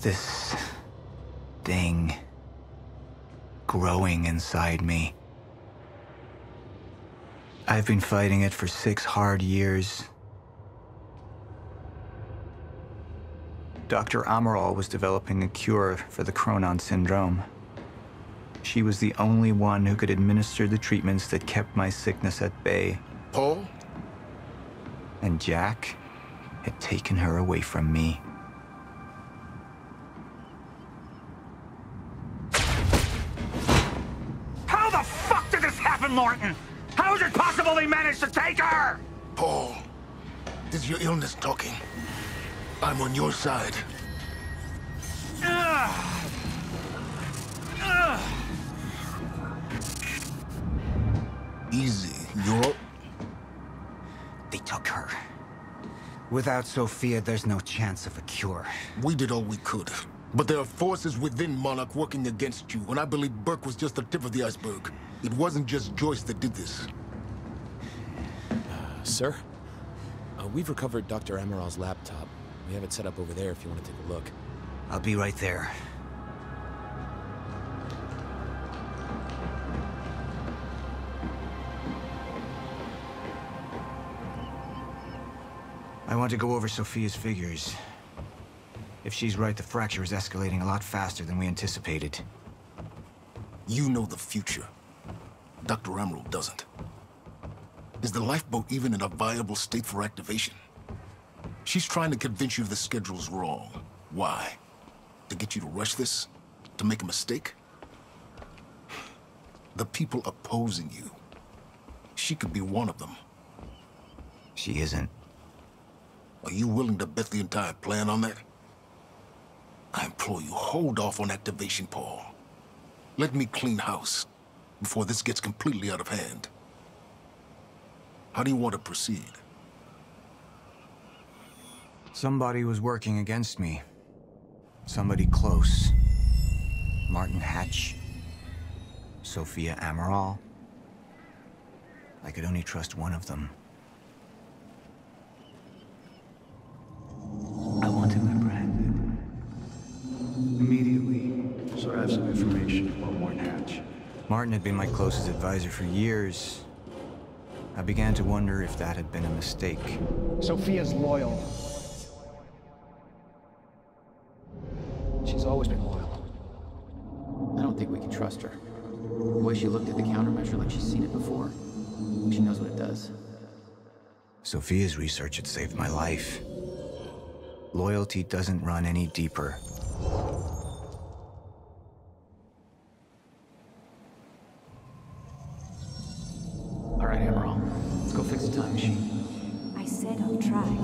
This thing growing inside me. I've been fighting it for six hard years. Dr. Amaral was developing a cure for the Chronon syndrome. She was the only one who could administer the treatments that kept my sickness at bay. Paul? And Jack had taken her away from me. This? How is it possible they managed to take her? Paul, this is your illness talking. I'm on your side. Ugh. Ugh. Easy. You're. They took her. Without Sophia, there's no chance of a cure. We did all we could. But there are forces within Monarch working against you, and I believe Burke was just the tip of the iceberg. It wasn't just Joyce that did this. Sir? Uh, we've recovered Dr. Amaral's laptop. We have it set up over there if you want to take a look. I'll be right there. I want to go over Sophia's figures. If she's right, the fracture is escalating a lot faster than we anticipated. You know the future. Dr. Amaral doesn't. Is the lifeboat even in a viable state for activation? She's trying to convince you the schedule's wrong. Why? To get you to rush this? To make a mistake? The people opposing you. She could be one of them. She isn't. Are you willing to bet the entire plan on that? I implore you, hold off on activation, Paul. Let me clean house before this gets completely out of hand. How do you want to proceed? Somebody was working against me. Somebody close. Martin Hatch. Sophia Amaral. I could only trust one of them. I want him apprehended. Immediately. So I have some information about Martin Hatch. Martin had been my closest advisor for years. I began to wonder if that had been a mistake. Sophia's loyal. She's always been loyal. I don't think we can trust her. The way she looked at the countermeasure like she's seen it before. She knows what it does. Sophia's research had saved my life. Loyalty doesn't run any deeper. Time machine. I said I'll try.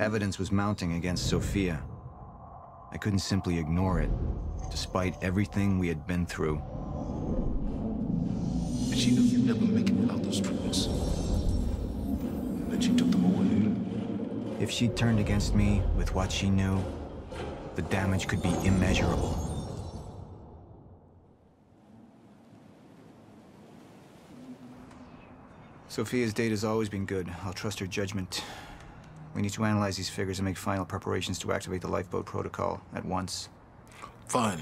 Evidence was mounting against Sophia. I couldn't simply ignore it, despite everything we had been through. And she knew you'd never make it without those treatments. And then she took them away. If she'd turned against me with what she knew, the damage could be immeasurable. Sophia's data's always been good. I'll trust her judgment. We need to analyze these figures and make final preparations to activate the lifeboat protocol at once. Fine.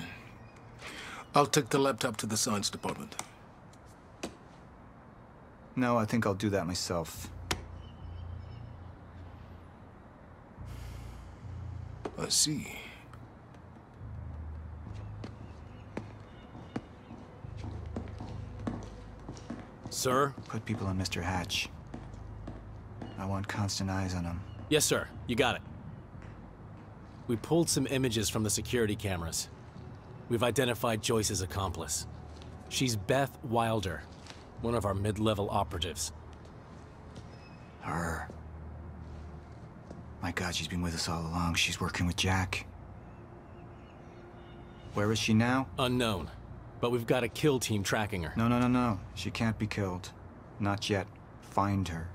I'll take the laptop to the science department. No, I think I'll do that myself. I see. Sir? Put people on Mr. Hatch. I want constant eyes on him. Yes, sir. You got it. We pulled some images from the security cameras. We've identified Joyce's accomplice. She's Beth Wilder, one of our mid-level operatives. Her. My god, she's been with us all along. She's working with Jack. Where is she now? Unknown. But we've got a kill team tracking her. No, no, no, no. She can't be killed. Not yet. Find her.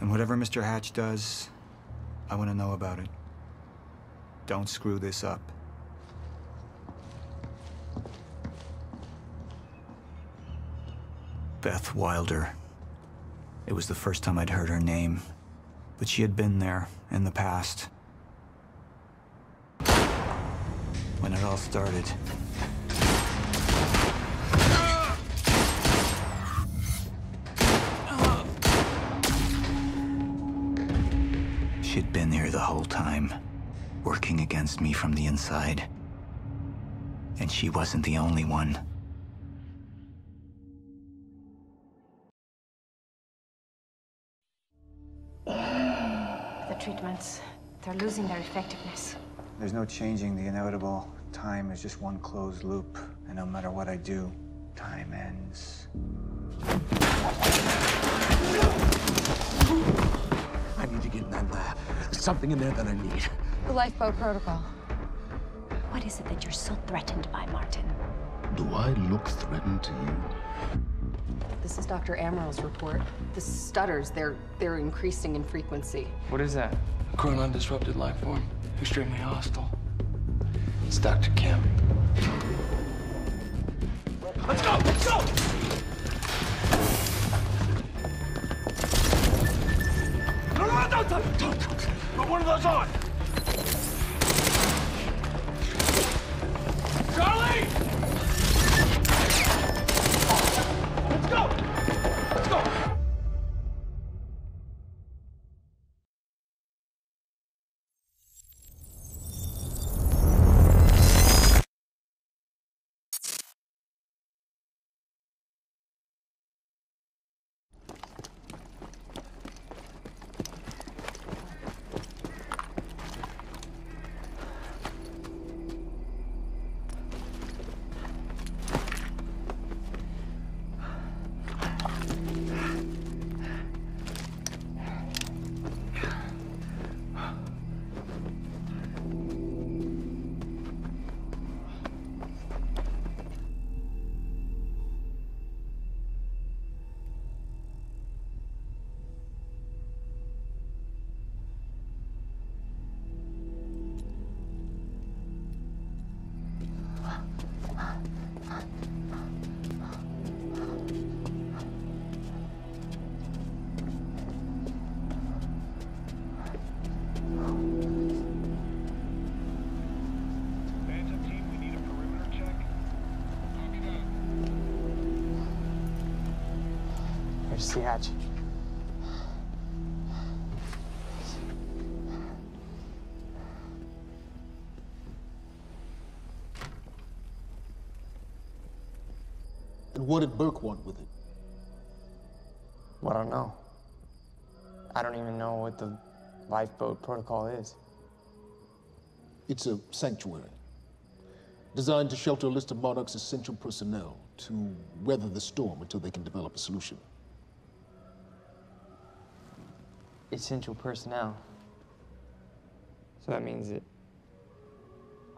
And whatever Mr. Hatch does, I want to know about it. Don't screw this up. Beth Wilder. It was the first time I'd heard her name, but she had been there in the past. when it all started. She'd been here the whole time, working against me from the inside. And she wasn't the only one. The treatments, they're losing their effectiveness. There's no changing the inevitable. Time is just one closed loop, and no matter what I do, time ends. I need to get in that lab. There's something in there that I need. The lifeboat protocol. What is it that you're so threatened by, Martin? Do I look threatened to you? This is Dr. Amaral's report. The stutters, they're they're increasing in frequency. What is that? A chronon disrupted life form. Extremely hostile. It's Dr. Kim. Let's go! Let's go! No, don't, don't, don't, don't. Put one of those on! Charlie! And what did Burke want with it? Well, I don't know. I don't even know what the lifeboat protocol is. It's a sanctuary. Designed to shelter a list of Monarch's essential personnel to weather the storm until they can develop a solution. Essential personnel. So that means that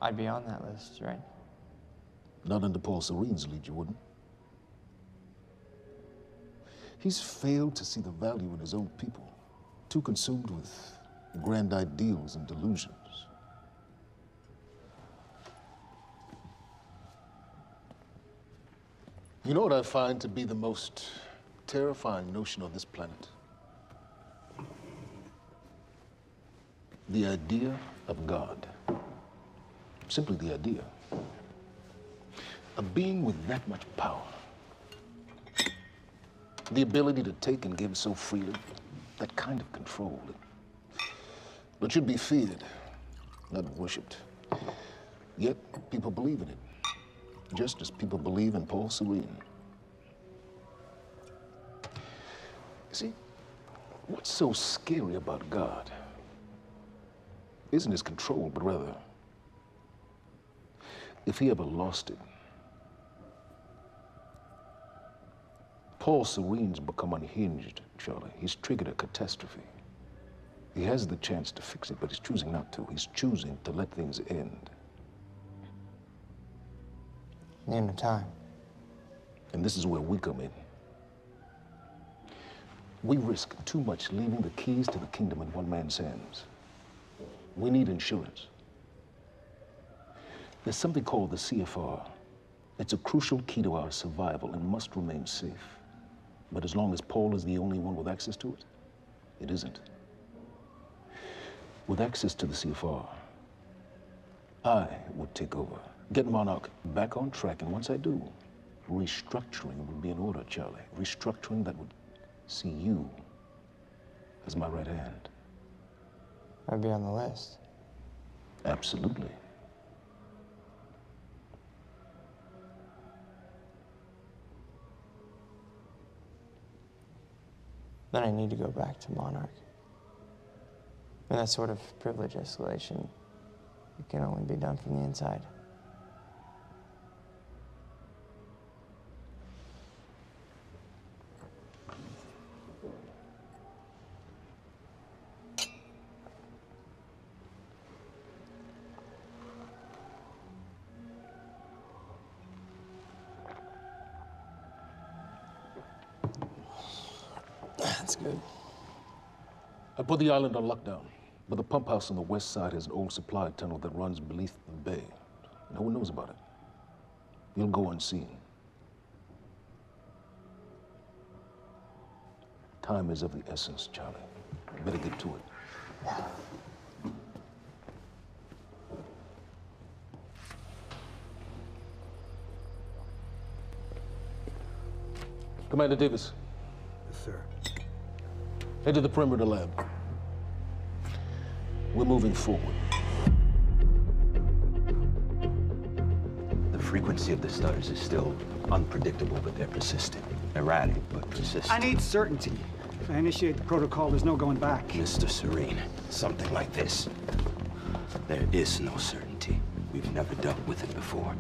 I'd be on that list, right? Not under Paul Serene's lead, you wouldn't. He's failed to see the value in his own people, too consumed with grand ideals and delusions. You know what I find to be the most terrifying notion on this planet? The idea of God. Simply the idea. A being with that much power. The ability to take and give so freely. That kind of control. But should be feared, not worshipped. Yet people believe in it. Just as people believe in Paul Serene. See, what's so scary about God isn't his control, but rather if he ever lost it. Paul Serene's become unhinged, Charlie. He's triggered a catastrophe. He has the chance to fix it, but he's choosing not to. He's choosing to let things end. The end of time. And this is where we come in. We risk too much leaving the keys to the kingdom in one man's hands. We need insurance. There's something called the CFR. It's a crucial key to our survival and must remain safe. But as long as Paul is the only one with access to it, it isn't. With access to the CFR, I would take over, get Monarch back on track, and once I do, restructuring would be in order, Charlie. Restructuring that would see you as my right hand. I'd be on the list. Absolutely. Then I need to go back to Monarch. And that sort of privilege escalation it can only be done from the inside. Put the island on lockdown, but the pump house on the west side has an old supply tunnel that runs beneath the bay. No one knows about it. You'll go unseen. Time is of the essence, Charlie. Better get to it. Commander Davis. Yes, sir. Head to the perimeter lab. We're moving forward. The frequency of the stutters is still unpredictable, but they're persistent. Erratic, but persistent. I need certainty. If I initiate the protocol, there's no going back. Mr. Serene, something like this. There is no certainty. We've never dealt with it before.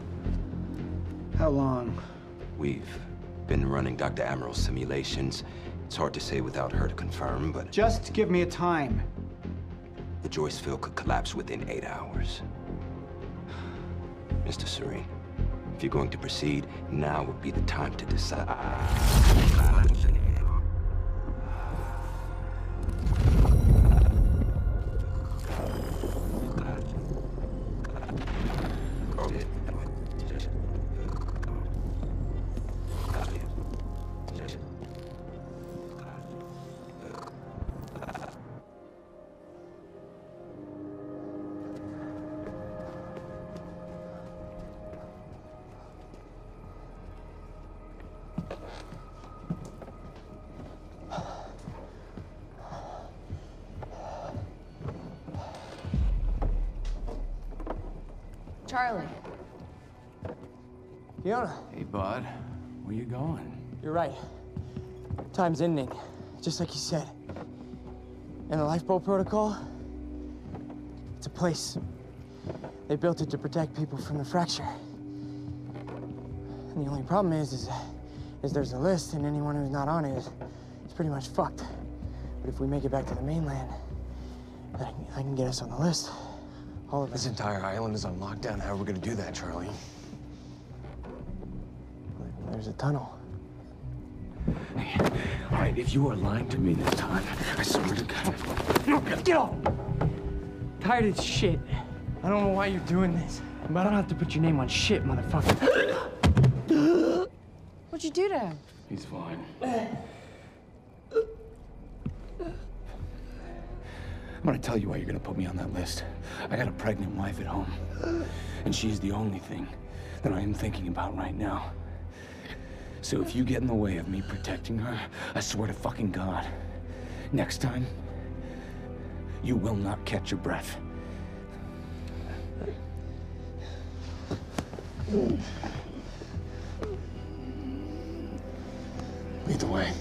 How long? We've been running Dr. Amaral's simulations. It's hard to say without her to confirm, but Just give me a time. The Joyce field could collapse within eight hours. Mr. Serene, if you're going to proceed, now would be the time to decide. Time's ending, just like you said. And the lifeboat protocol? It's a place. They built it to protect people from the fracture. And the only problem is, is, is there's a list, and anyone who's not on it is, is pretty much fucked. But if we make it back to the mainland, I can, I can get us on the list. All of us. This entire island is on lockdown. How are we gonna do that, Charlie? There's a tunnel. Right, if you are lying to me this time, I swear to God. Get off! Tired of this shit. I don't know why you're doing this, but I don't have to put your name on shit, motherfucker. What'd you do to him? He's fine. I'm gonna tell you why you're gonna put me on that list. I got a pregnant wife at home, and she's the only thing that I am thinking about right now. So if you get in the way of me protecting her, I swear to fucking God, next time, you will not catch your breath. Lead the way.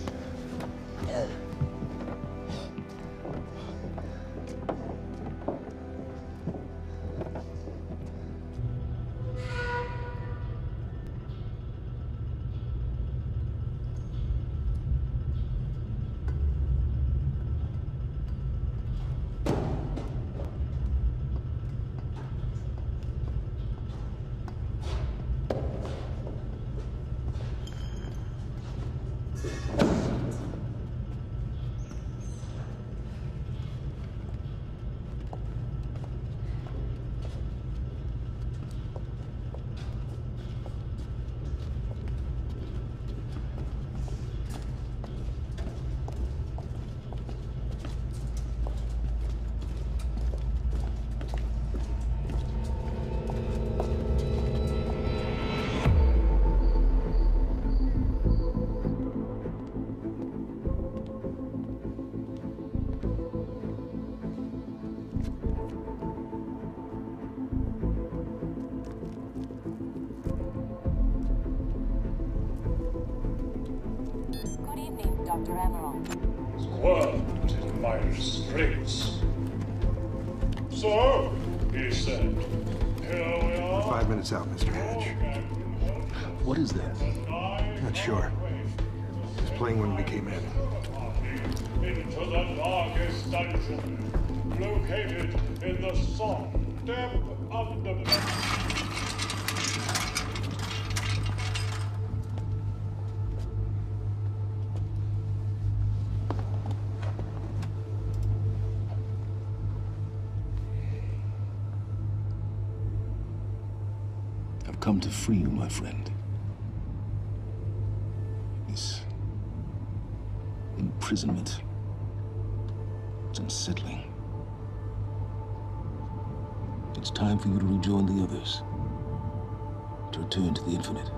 Dr. Emerald. Squirmed in Myers-Briggs. So, he said, here we are. Five minutes out, Mr. Hatch. What is that? Not sure. Just playing when we came in. Into the darkest dungeon, located in the soft depth of the I've come to free you, my friend. This imprisonment is unsettling. It's time for you to rejoin the others, to return to the infinite.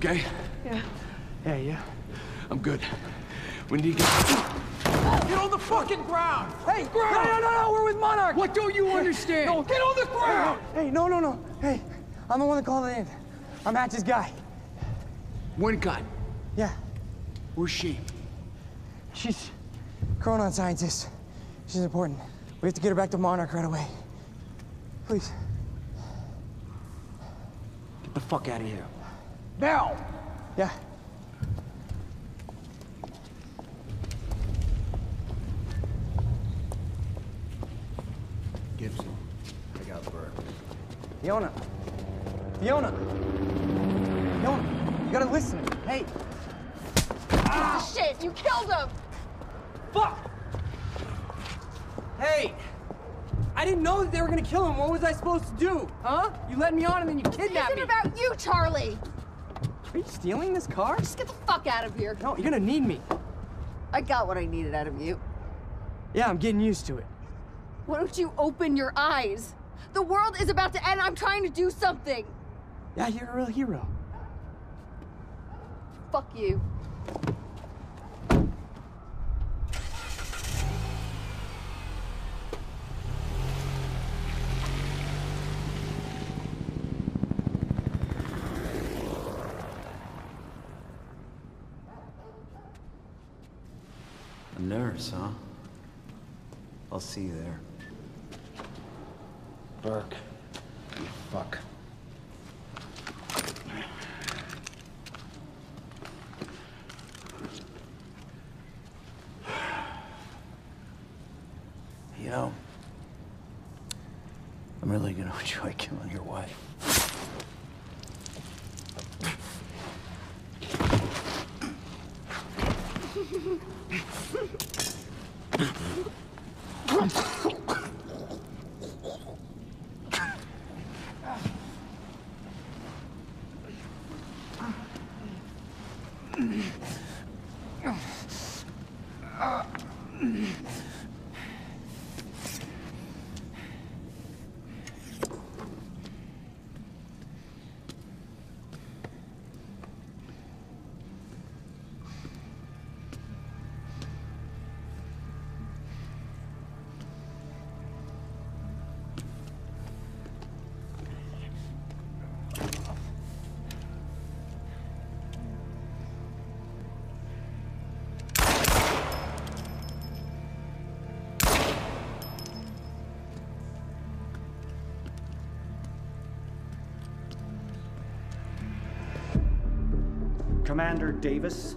Okay? Yeah. Yeah, yeah. I'm good. We need to get... Get on the fucking ground! Hey, ground! No, no, no, no, we're with Monarch! What don't you understand? no, get on the ground! Hey, no, no, no. Hey, I'm the one that called it in. I'm Hatch's guy. One gun. Yeah. Where's she? She's Chronon scientist. She's important. We have to get her back to Monarch right away. Please. Get the fuck out of here. Now! Yeah. Gibson, I got Burke. Fiona. Fiona. Fiona, you gotta listen. Hey. Ah, shit, you killed him! Fuck! Hey! I didn't know that they were gonna kill him. What was I supposed to do? Huh? You let me on and then you This kidnapped isn't me. about you, Charlie! Are you stealing this car? Just get the fuck out of here. No, you're gonna need me. I got what I needed out of you. Yeah, I'm getting used to it. Why don't you open your eyes? The world is about to end. I'm trying to do something. Yeah, you're a real hero. Fuck you. Nurse, huh? I'll see you there. Burke. You fuck. You know, I'm really gonna enjoy killing your wife. Commander Davis?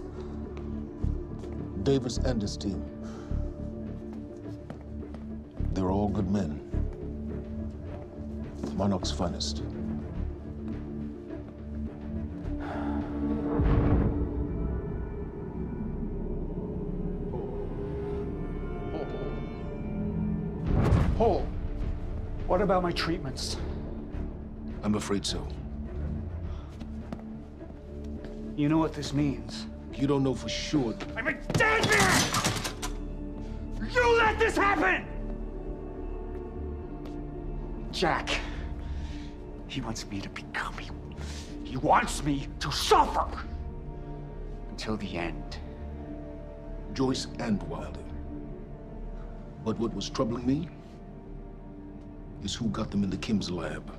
Davis and his team. They're all good men. Monarch's finest. Paul, what about my treatments? I'm afraid so. You know what this means? You don't know for sure. I'm a dead man! You let this happen! Jack. He wants me to become you. He wants me to suffer until the end. Joyce and Wilder. But what was troubling me is who got them into Kim's lab.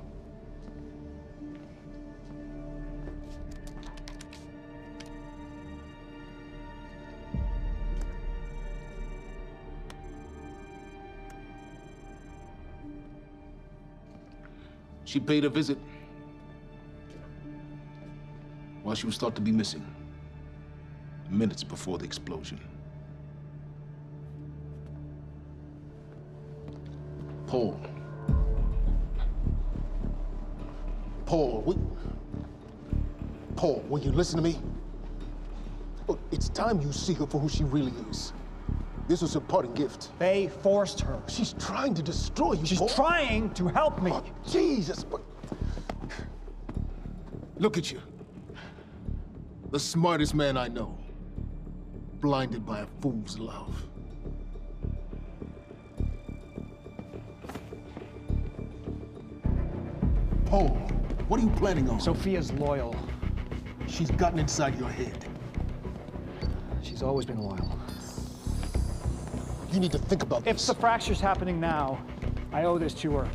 She paid a visit while she was thought to be missing, minutes before the explosion. Paul. Paul. Paul, will you listen to me? Look, it's time you see her for who she really is. This was a parting gift. They forced her. She's trying to destroy you, She's Paul. trying to help me. Oh, Jesus, but... Look at you. The smartest man I know. Blinded by a fool's love. Paul, what are you planning on? Sophia's loyal. She's gotten inside your head. She's always been loyal. You need to think about If this. the fracture's happening now, I owe this to her.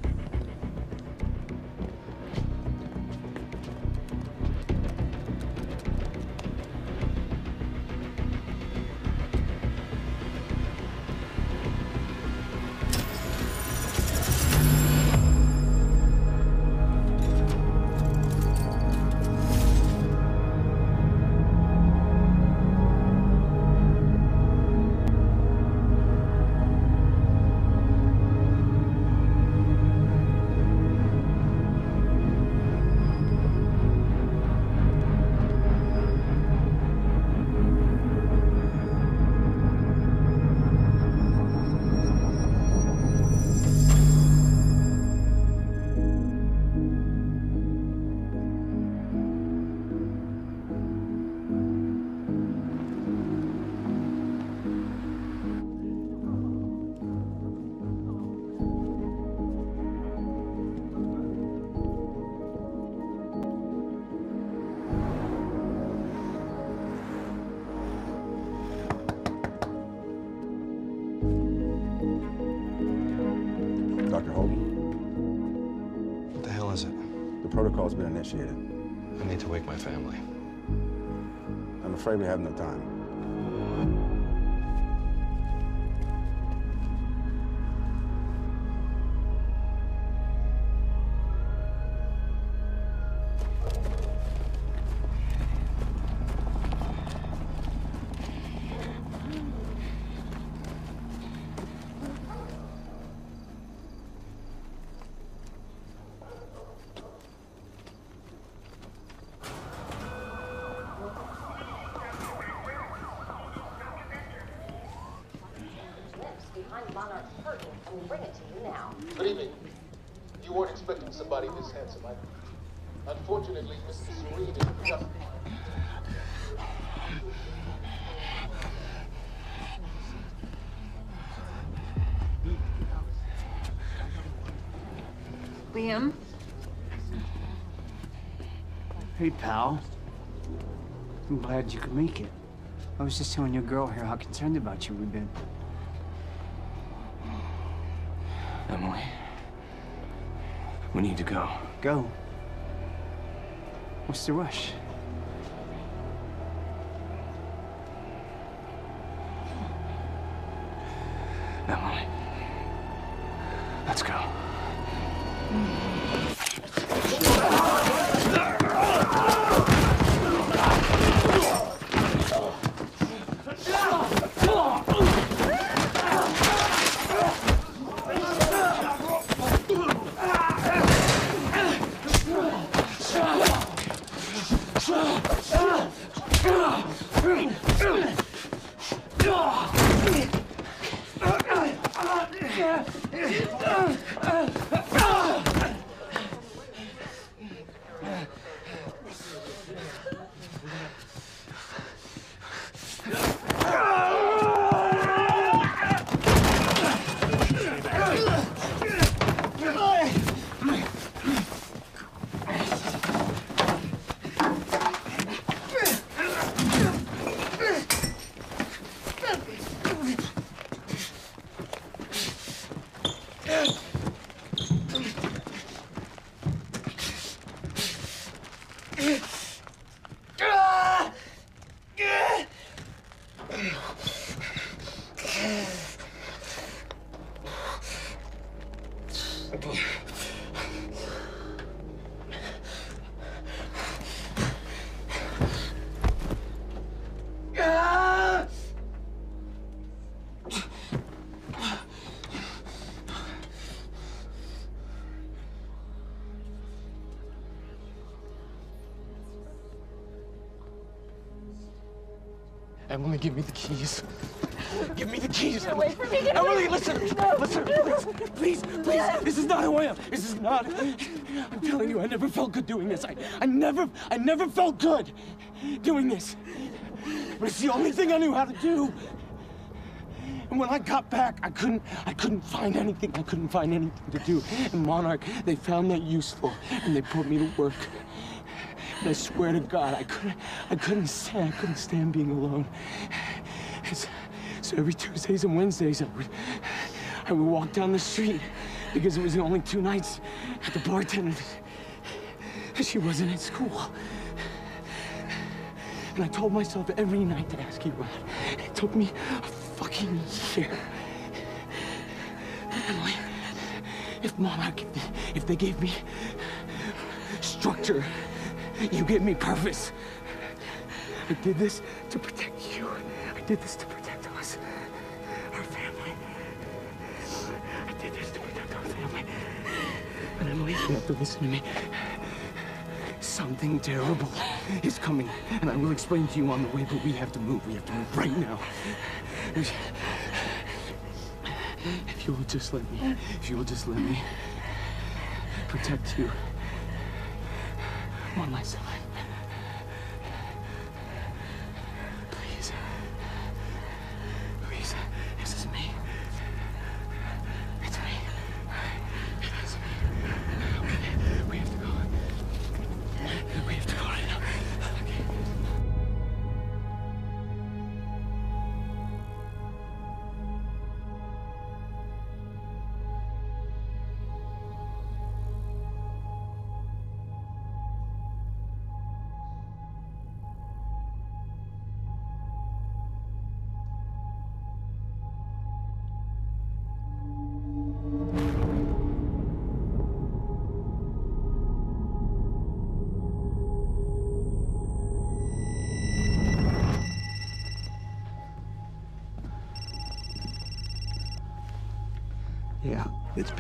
We have no time. find Monarch Curtain and bring it to you now. Good evening. You weren't expecting somebody this handsome, I Unfortunately, Mr. Reed is just... Liam? Hey, pal. I'm glad you could make it. I was just telling your girl here how concerned about you we've been. Emily. We need to go. Go? What's the rush? Emily, give me the keys. Give me the keys, Get Emily. away from me, get Emily, away. listen, No. listen, please, please, please. This is not who I am. This is not. I'm telling you, I never felt good doing this. I, I never, I never felt good doing this. But it's the only thing I knew how to do. And when I got back, I couldn't, I couldn't find anything. I couldn't find anything to do. And Monarch, they found that useful, and they put me to work. And I swear to God, I couldn't, I couldn't stand, I couldn't stand being alone. It's- so every Tuesdays and Wednesdays, I would, I would walk down the street because it was the only two nights at the bartender. She wasn't at school. And I told myself every night to ask you out. It took me a fucking year. Emily, if Monarch, if they, if they gave me structure, you gave me purpose. I did this to protect you. I did this to protect us, our family. I did this to protect our family. But Emily, you have to listen to me. Something terrible is coming, and I will explain to you on the way, but we have to move. We have to move right now. If you will just let me, if you will just let me protect you one last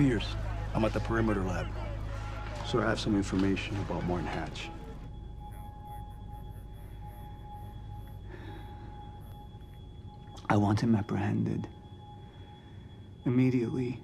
Pierce. I'm at the perimeter lab. So I have some information about Martin Hatch. I want him apprehended. Immediately.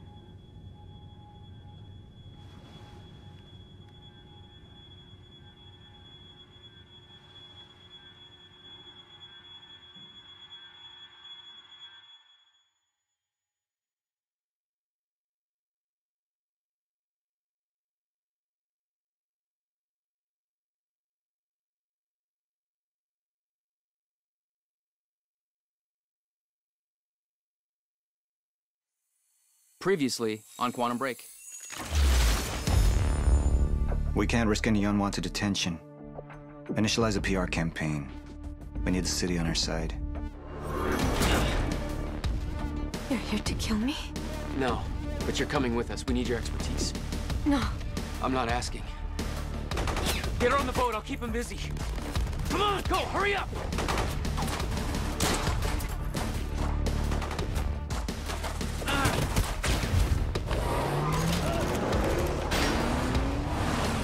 Previously on Quantum Break. We can't risk any unwanted attention. Initialize a PR campaign. We need the city on our side. You're here to kill me? No, but you're coming with us. We need your expertise. No. I'm not asking. Get her on the boat. I'll keep him busy. Come on, go. Hurry up.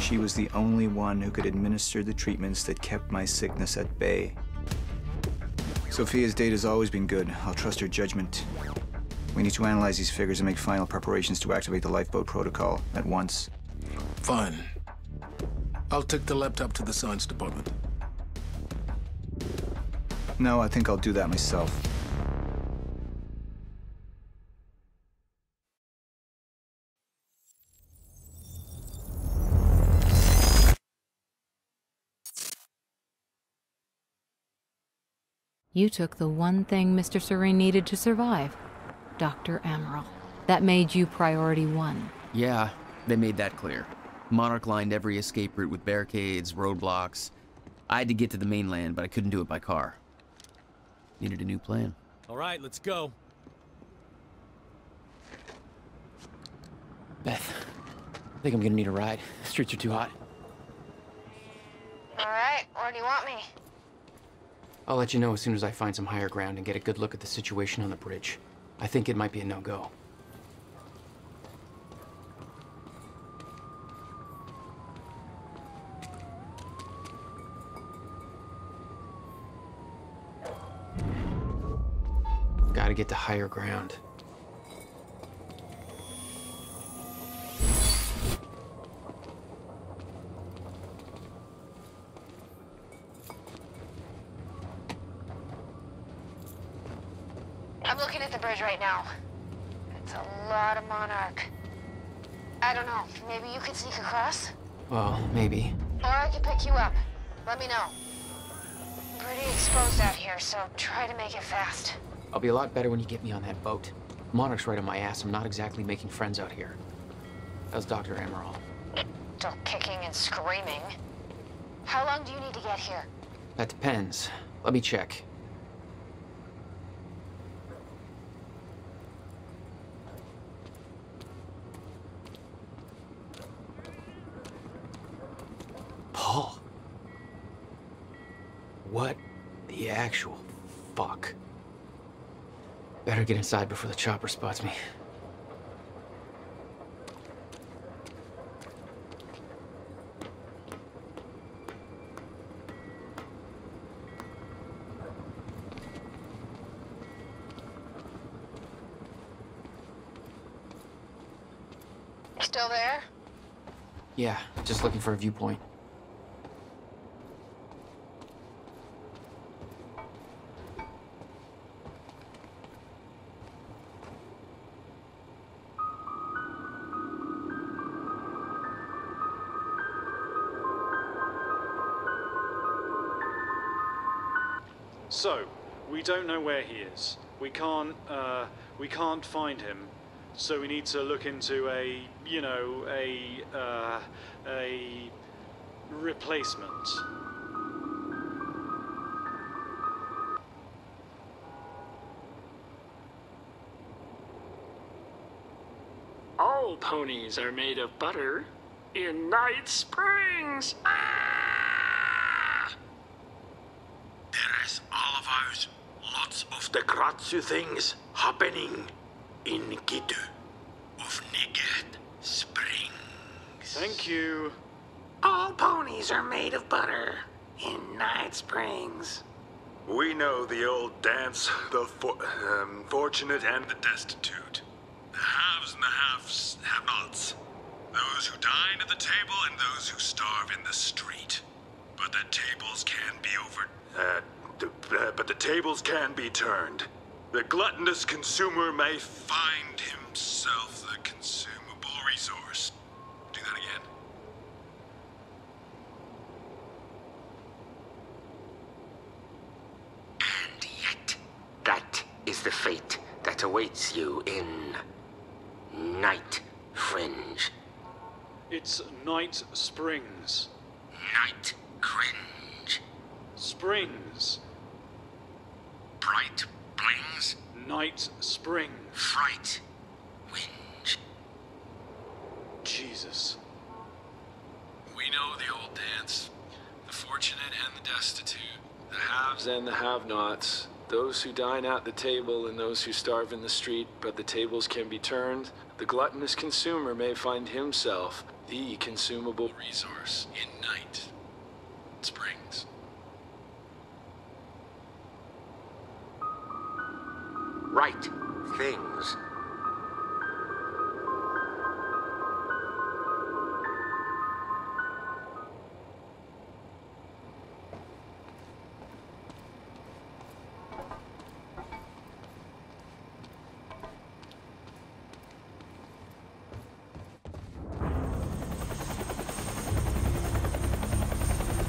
She was the only one who could administer the treatments that kept my sickness at bay. Sofia's date has always been good. I'll trust her judgment. We need to analyze these figures and make final preparations to activate the lifeboat protocol at once. Fine. I'll take the laptop to the science department. No, I think I'll do that myself. You took the one thing Mr. Serene needed to survive Dr. Amaral. That made you priority one. Yeah, they made that clear. Monarch lined every escape route with barricades, roadblocks. I had to get to the mainland, but I couldn't do it by car. Needed a new plan. All right, let's go. Beth, I think I'm gonna need a ride. The streets are too hot. All right, where do you want me? I'll let you know as soon as I find some higher ground and get a good look at the situation on the bridge. I think it might be a no-go. Gotta get to higher ground. Looking at the bridge right now. It's a lot of Monarch. I don't know, maybe you could sneak across? Well, maybe. Or I could pick you up. Let me know. I'm Pretty exposed out here, so try to make it fast. I'll be a lot better when you get me on that boat. Monarch's right on my ass. I'm not exactly making friends out here. How's Dr. Amaral? Still kicking and screaming. How long do you need to get here? That depends. Let me check. Paul. What the actual fuck? Better get inside before the chopper spots me. Still there? Yeah, just looking for a viewpoint. We can't find him. So we need to look into a, you know, a, uh, a replacement. All ponies are made of butter in Night Springs. Ah! There is all of ours. Lots of the Kratzu things happening in Gitu of Nigat Springs. Thank you. All ponies are made of butter in Night Springs. We know the old dance, the for- um, fortunate and the destitute. The haves and the haves have nots. Those who dine at the table and those who starve in the street. But the tables can be over. Uh, uh, but the tables can be turned. The gluttonous consumer may find himself the consumable resource. Do that again. And yet, that is the fate that awaits you in Night Fringe. It's Night Springs. Night Cringe. Springs. Bright Blings. Night spring. Fright. Whinge. Jesus. We know the old dance. The fortunate and the destitute. The haves and the have-nots. Those who dine at the table and those who starve in the street, but the tables can be turned. The gluttonous consumer may find himself the consumable resource in night. Springs. Right things.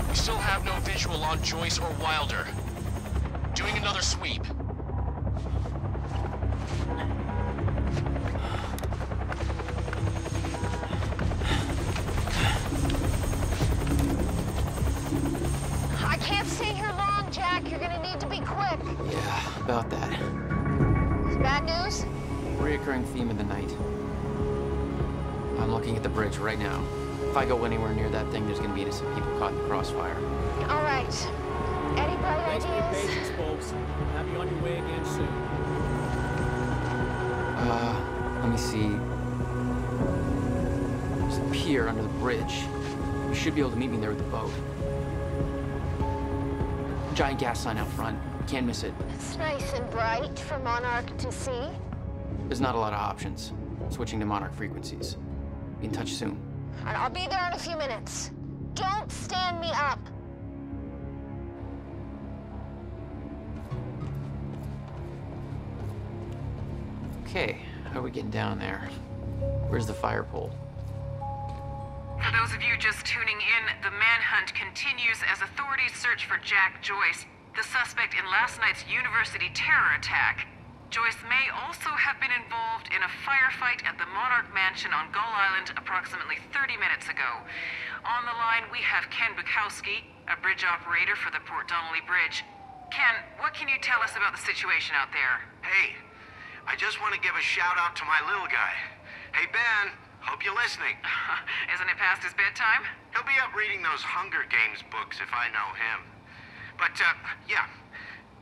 We still have no visual on Joyce or Wilder. Doing another sweep. Have you on your way again soon. Uh, let me see. There's a pier under the bridge. You should be able to meet me there with the boat. Giant gas sign out front. Can't miss it. It's nice and bright for Monarch to see. There's not a lot of options. Switching to Monarch frequencies. Be in touch soon. All right, I'll be there in a few minutes. Don't stand me up. How are we getting down there? Where's the fire pole? For those of you just tuning in, the manhunt continues as authorities search for Jack Joyce, the suspect in last night's university terror attack. Joyce may also have been involved in a firefight at the Monarch Mansion on Gull Island approximately 30 minutes ago. On the line, we have Ken Bukowski, a bridge operator for the Port Donnelly Bridge. Ken, what can you tell us about the situation out there? Hey, I just want to give a shout out to my little guy. Hey, Ben, hope you're listening. Isn't it past his bedtime? He'll be up reading those Hunger Games books if I know him. But, uh, yeah,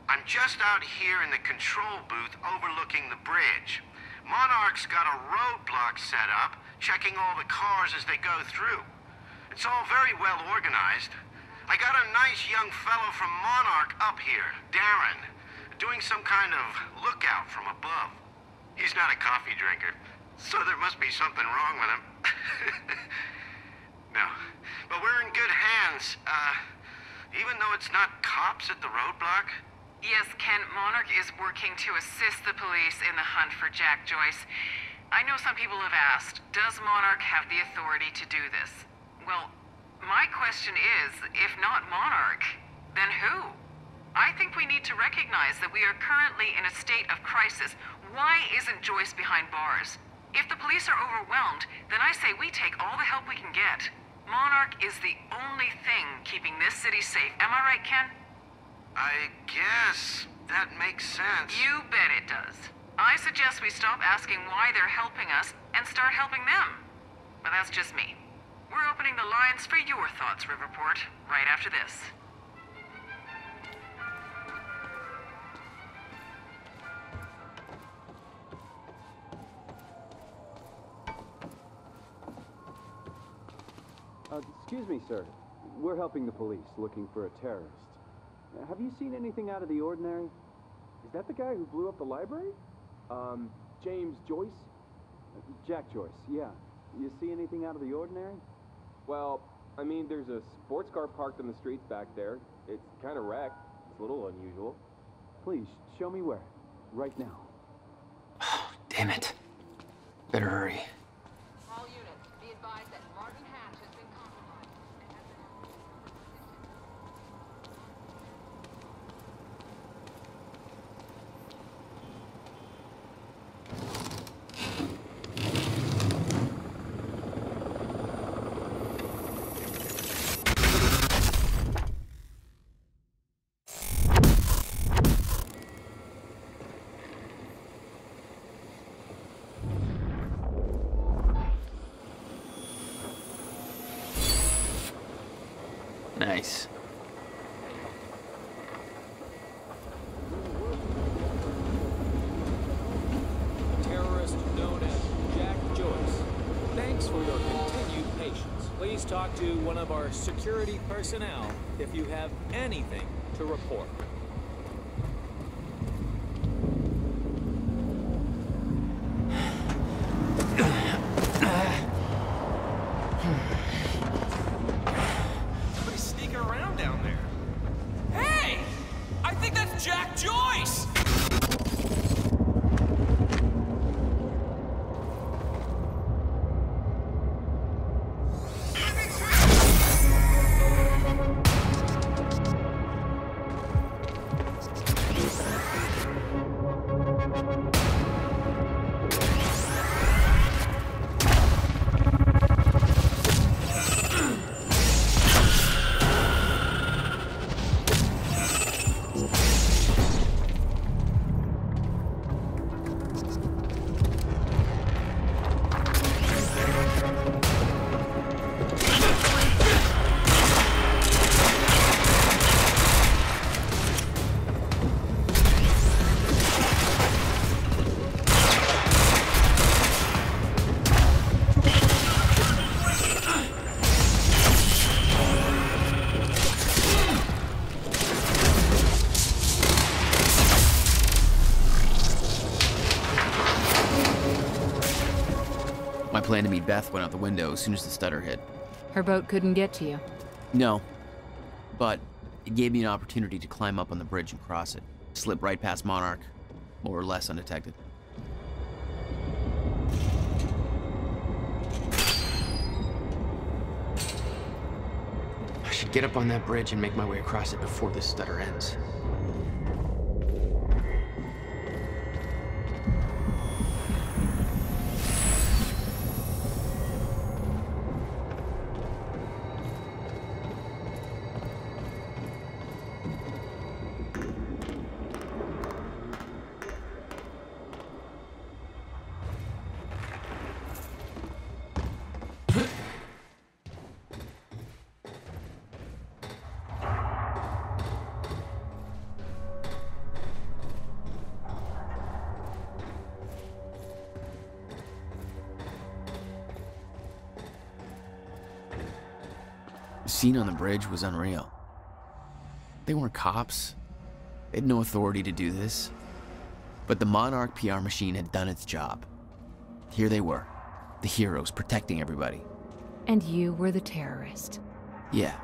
I'm just out here in the control booth overlooking the bridge. Monarch's got a roadblock set up, checking all the cars as they go through. It's all very well organized. I got a nice young fellow from Monarch up here, Darren, doing some kind of lookout from above. He's not a coffee drinker, so there must be something wrong with him. no, but we're in good hands. Uh, even though it's not cops at the roadblock, Yes, Ken, Monarch is working to assist the police in the hunt for Jack Joyce. I know some people have asked, does Monarch have the authority to do this? Well, my question is, if not Monarch, then who? I think we need to recognize that we are currently in a state of crisis. Why isn't Joyce behind bars? If the police are overwhelmed, then I say we take all the help we can get. Monarch is the only thing keeping this city safe. Am I right, Ken? I guess that makes sense. You bet it does. I suggest we stop asking why they're helping us and start helping them. But that's just me. We're opening the lines for your thoughts, Riverport, right after this. Uh, excuse me, sir. We're helping the police looking for a terrorist. Uh, Have you seen anything out of the ordinary? Is that the guy who blew up the library? Um, James Joyce? Uh, Jack Joyce, yeah. You see anything out of the ordinary? Well, I mean, there's a sports car parked in the streets back there. It's kind of wrecked. It's a little unusual. Please, show me where. Right now. Oh, Damn it. Better hurry. All units, be advised that Martin Hatch has been compromised. Nice. Terrorist known as Jack Joyce. Thanks for your continued patience. Please talk to one of our security personnel if you have anything to report. Plan to meet Beth went out the window as soon as the stutter hit. Her boat couldn't get to you. No. But it gave me an opportunity to climb up on the bridge and cross it. Slip right past Monarch, more or less undetected. I should get up on that bridge and make my way across it before this stutter ends. Scene on the bridge was unreal. They weren't cops. They had no authority to do this. But the Monarch PR machine had done its job. Here they were, the heroes protecting everybody. And you were the terrorist. Yeah.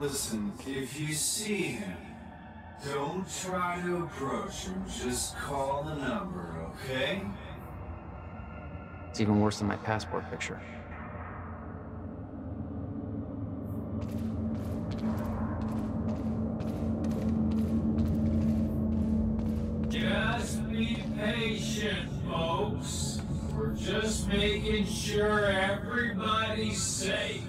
Listen, if you see him, don't try to approach him. Just call the number, okay? It's even worse than my passport picture. Just be patient, folks. We're just making sure everybody's safe.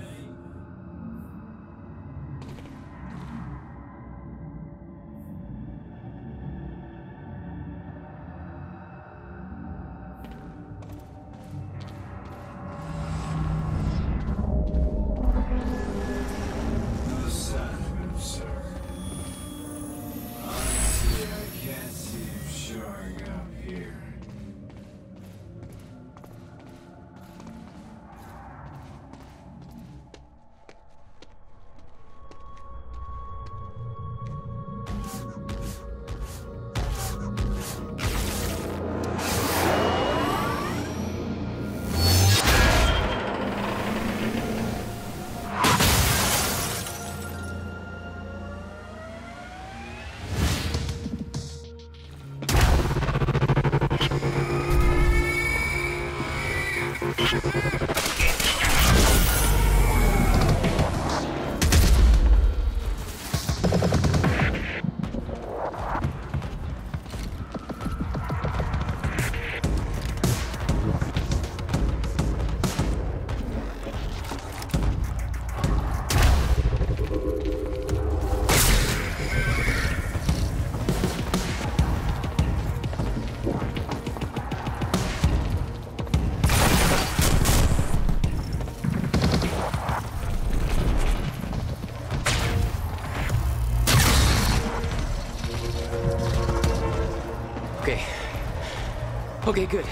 Okay, good.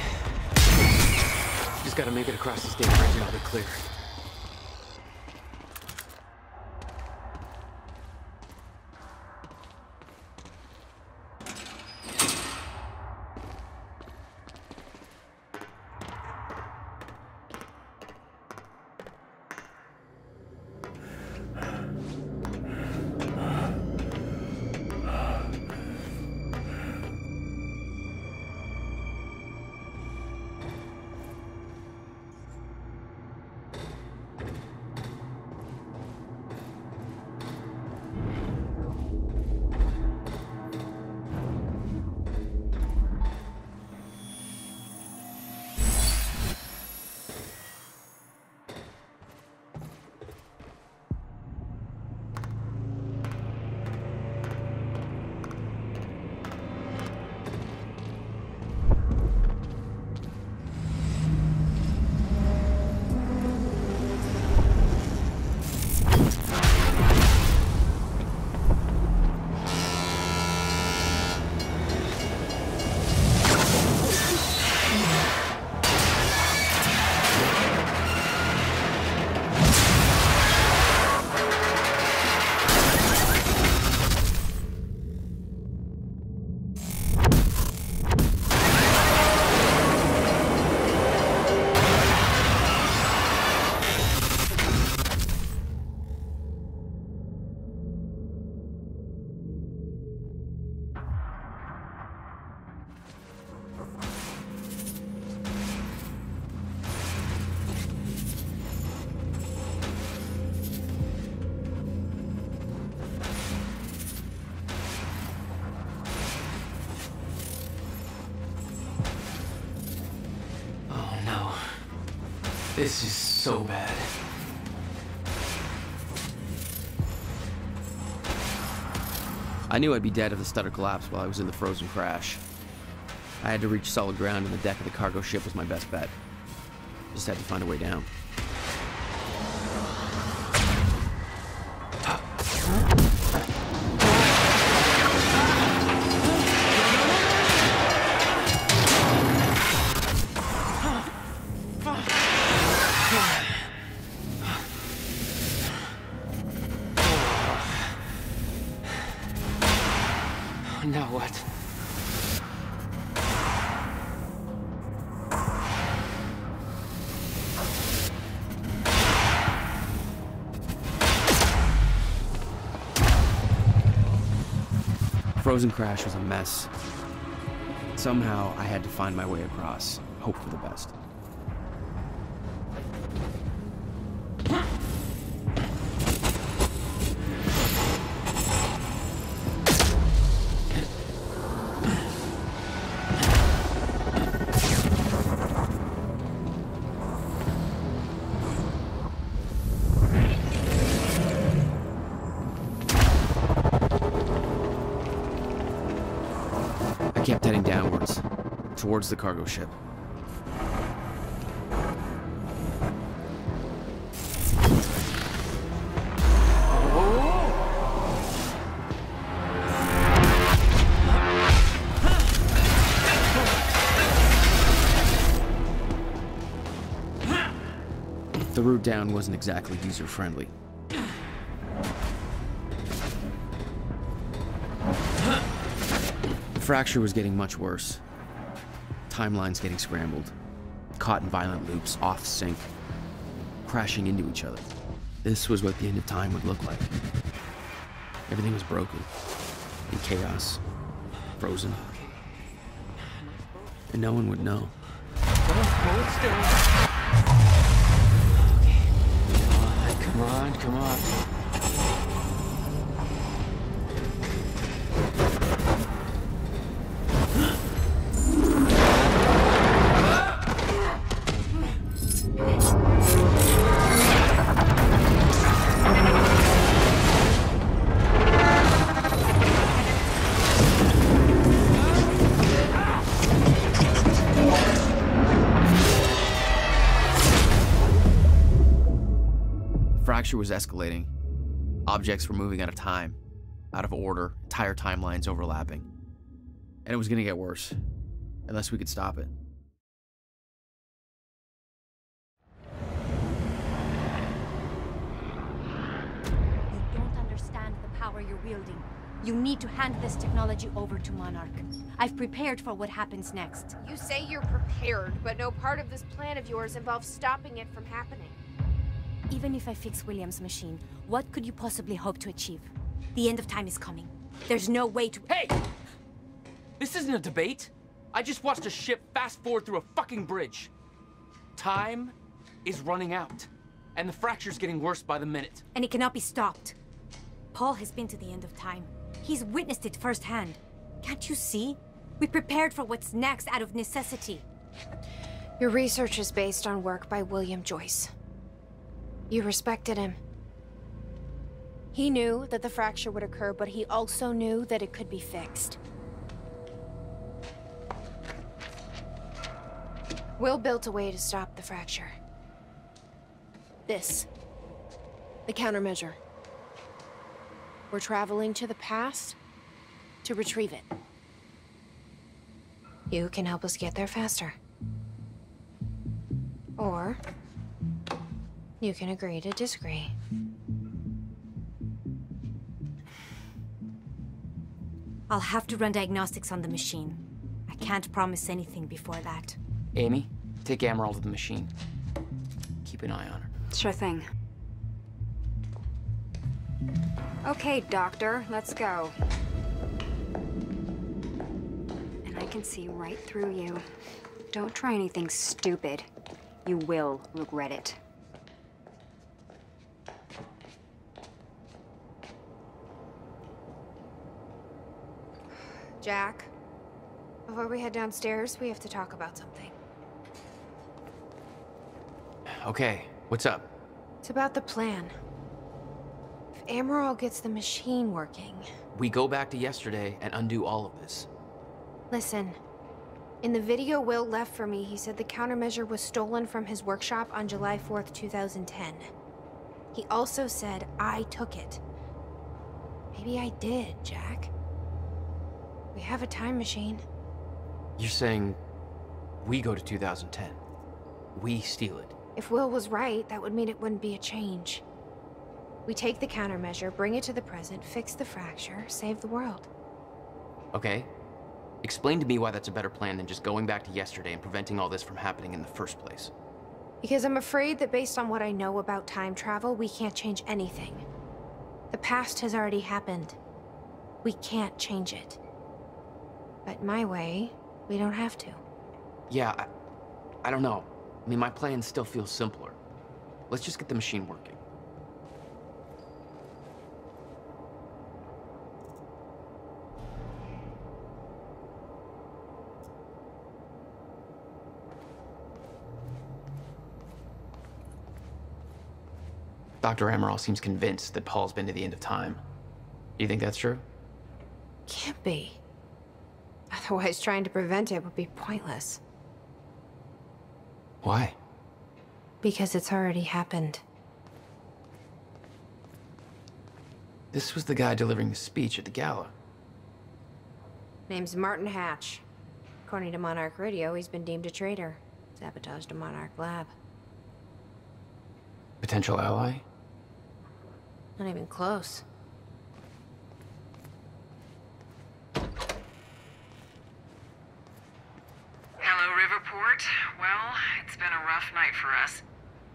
Just gotta make it across the state This is so bad. I knew I'd be dead if the stutter collapsed while I was in the frozen crash. I had to reach solid ground, and the deck of the cargo ship was my best bet. Just had to find a way down. Frozen Crash was a mess. Somehow, I had to find my way across, hope for the best. Towards the cargo ship. The route down wasn't exactly user friendly. The fracture was getting much worse. Timelines getting scrambled, caught in violent loops, off sync, crashing into each other. This was what the end of time would look like. Everything was broken, in chaos, frozen. And no one would know. Come on, come on. Was escalating. Objects were moving out of time, out of order, entire timelines overlapping. And it was gonna get worse. Unless we could stop it. You don't understand the power you're wielding. You need to hand this technology over to Monarch. I've prepared for what happens next. You say you're prepared, but no part of this plan of yours involves stopping it from happening. Even if I fix William's machine, what could you possibly hope to achieve? The end of time is coming. There's no way to- Hey! This isn't a debate. I just watched a ship fast forward through a fucking bridge. Time is running out, and the fracture's getting worse by the minute. And it cannot be stopped. Paul has been to the end of time. He's witnessed it firsthand. Can't you see? We prepared for what's next out of necessity. Your research is based on work by William Joyce. You respected him. He knew that the fracture would occur, but he also knew that it could be fixed. Will built a way to stop the fracture. This. The countermeasure. We're traveling to the past to retrieve it. You can help us get there faster. Or you can agree to disagree. I'll have to run diagnostics on the machine. I can't promise anything before that. Amy, take Amaral to the machine. Keep an eye on her. Sure thing. Okay, Doctor, let's go. And I can see right through you. Don't try anything stupid. You will regret it. Jack, before we head downstairs, we have to talk about something. Okay, what's up? It's about the plan. If Amaral gets the machine working... We go back to yesterday and undo all of this. Listen. In the video Will left for me, he said the countermeasure was stolen from his workshop on July 4th, 2010. He also said I took it. Maybe I did, Jack. We have a time machine. You're saying we go to 2010. We steal it. If Will was right, that would mean it wouldn't be a change. We take the countermeasure, bring it to the present, fix the fracture, save the world. Okay. Explain to me why that's a better plan than just going back to yesterday and preventing all this from happening in the first place. Because I'm afraid that based on what I know about time travel, we can't change anything. The past has already happened. We can't change it. But my way, we don't have to. Yeah, I, I don't know. I mean, my plan still feels simpler. Let's just get the machine working. Dr. Amaral seems convinced that Paul's been to the end of time. Do you think that's true? Can't be. Otherwise, trying to prevent it would be pointless. Why? Because it's already happened. This was the guy delivering the speech at the gala. Name's Martin Hatch. According to Monarch Radio, he's been deemed a traitor. Sabotaged a Monarch lab. Potential ally? Not even close. Riverport. Well, it's been a rough night for us.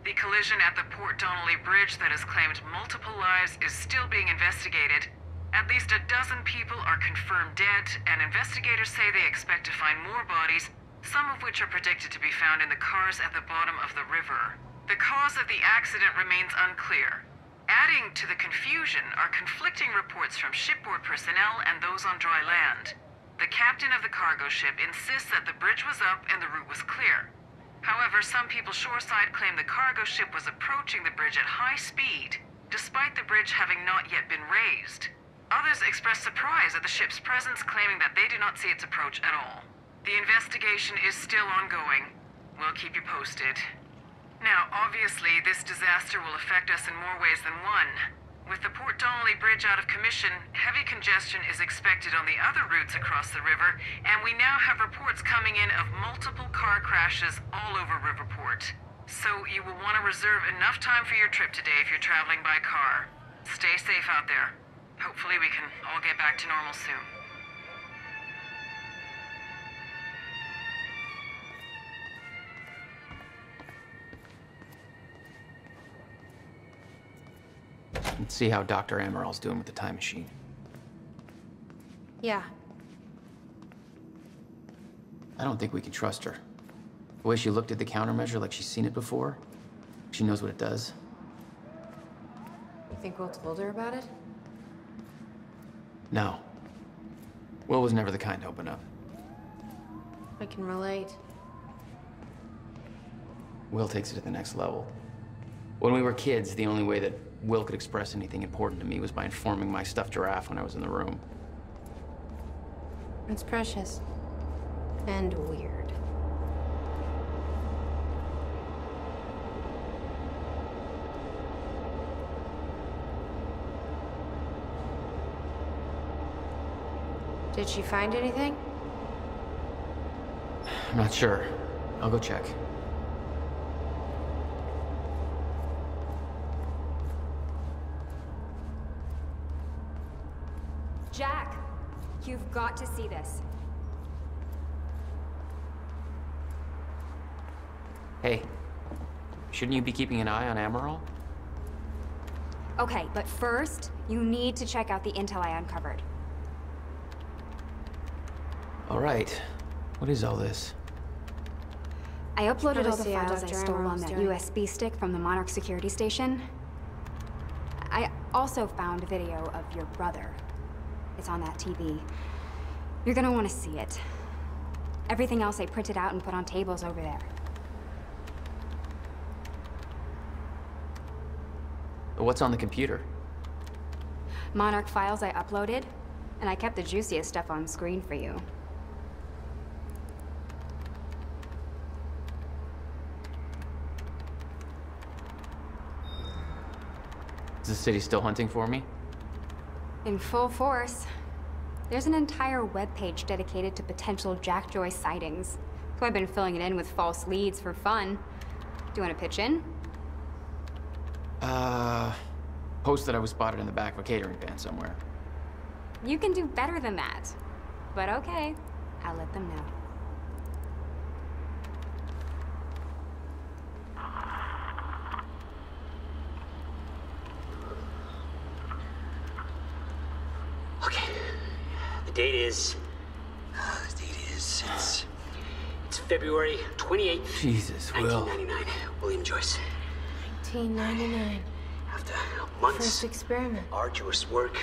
The collision at the Port Donnelly Bridge that has claimed multiple lives is still being investigated. At least a dozen people are confirmed dead, and investigators say they expect to find more bodies, some of which are predicted to be found in the cars at the bottom of the river. The cause of the accident remains unclear. Adding to the confusion are conflicting reports from shipboard personnel and those on dry land. The captain of the cargo ship insists that the bridge was up and the route was clear. However, some people shoreside claim the cargo ship was approaching the bridge at high speed, despite the bridge having not yet been raised. Others express surprise at the ship's presence, claiming that they do not see its approach at all. The investigation is still ongoing. We'll keep you posted. Now, obviously, this disaster will affect us in more ways than one. With the Port Donnelly Bridge out of commission, heavy congestion is expected on the other routes across the river, and we now have reports coming in of multiple car crashes all over Riverport. So you will want to reserve enough time for your trip today if you're traveling by car. Stay safe out there. Hopefully we can all get back to normal soon. Let's see how Dr. Amaral's doing with the time machine. Yeah. I don't think we can trust her. The way she looked at the countermeasure like she's seen it before, she knows what it does. You think Will told her about it? No. Will was never the kind to open up. I can relate. Will takes it to the next level. When we were kids, the only way that Will could express anything important to me was by informing my stuffed giraffe when I was in the room. It's precious. And weird. Did she find anything? I'm not sure. I'll go check. Jack, you've got to see this. Hey, shouldn't you be keeping an eye on Amaral? Okay, but first, you need to check out the intel I uncovered. All right. What is all this? I uploaded all the files I stole on that. USB stick from the Monarch security station. I also found video of your brother. It's on that TV. You're gonna want to see it. Everything else I printed out and put on tables over there. What's on the computer? Monarch files I uploaded, and I kept the juiciest stuff on screen for you. Is the city still hunting for me? In full force. There's an entire webpage dedicated to potential Jack Joyce sightings. So I've been filling it in with false leads for fun. Do you want to pitch in? Uh, post that I was spotted in the back of a catering van somewhere. You can do better than that. But okay, I'll let them know. Okay. The date is. The date is. It's. It's February 28th, Jesus, Will. 1999. William Joyce. 1999. After months First experiment. arduous work,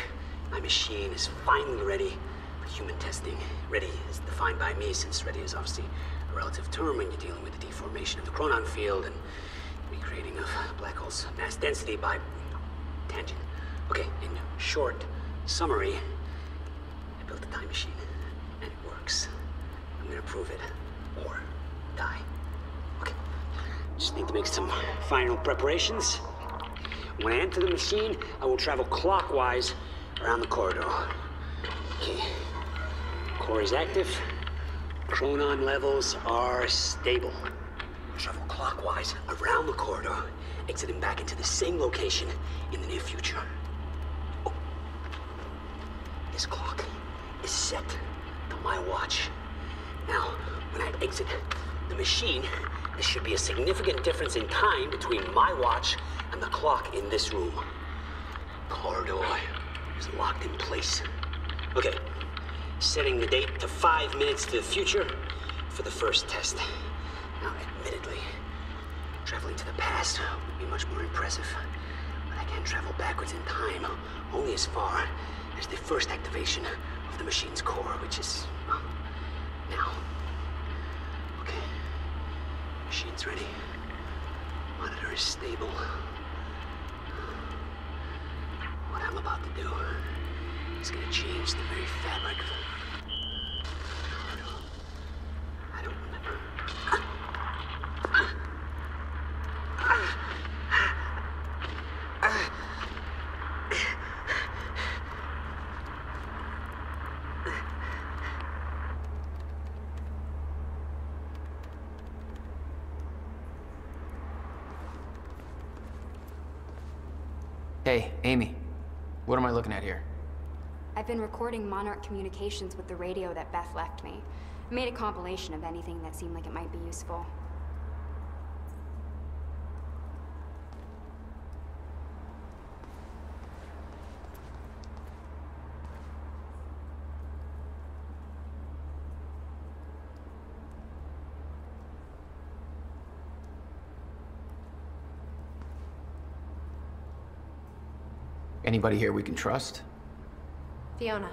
my machine is finally ready for human testing. Ready is defined by me, since ready is obviously a relative term when you're dealing with the deformation of the chronon field and recreating of black hole's mass density by tangent. Okay, in short summary, I built time machine, and it works. I'm gonna prove it, or die. Okay, just need to make some final preparations. When I enter the machine, I will travel clockwise around the corridor. Okay. Core is active. Chronon levels are stable. Travel clockwise around the corridor, exiting back into the same location in the near future. Oh. This clock is set to my watch. Now, when I exit the machine, there should be a significant difference in time between my watch and the clock in this room. Corridor is locked in place. Okay, setting the date to five minutes to the future for the first test. Now, admittedly, traveling to the past would be much more impressive. But I can't travel backwards in time, only as far as the first activation of the machine's core, which is, well, now. Machine's ready. Monitor is stable. What I'm about to do is gonna change the very fabric of I don't remember. Hey, Amy. What am I looking at here? I've been recording Monarch communications with the radio that Beth left me. I made a compilation of anything that seemed like it might be useful. Anybody here we can trust? Fiona.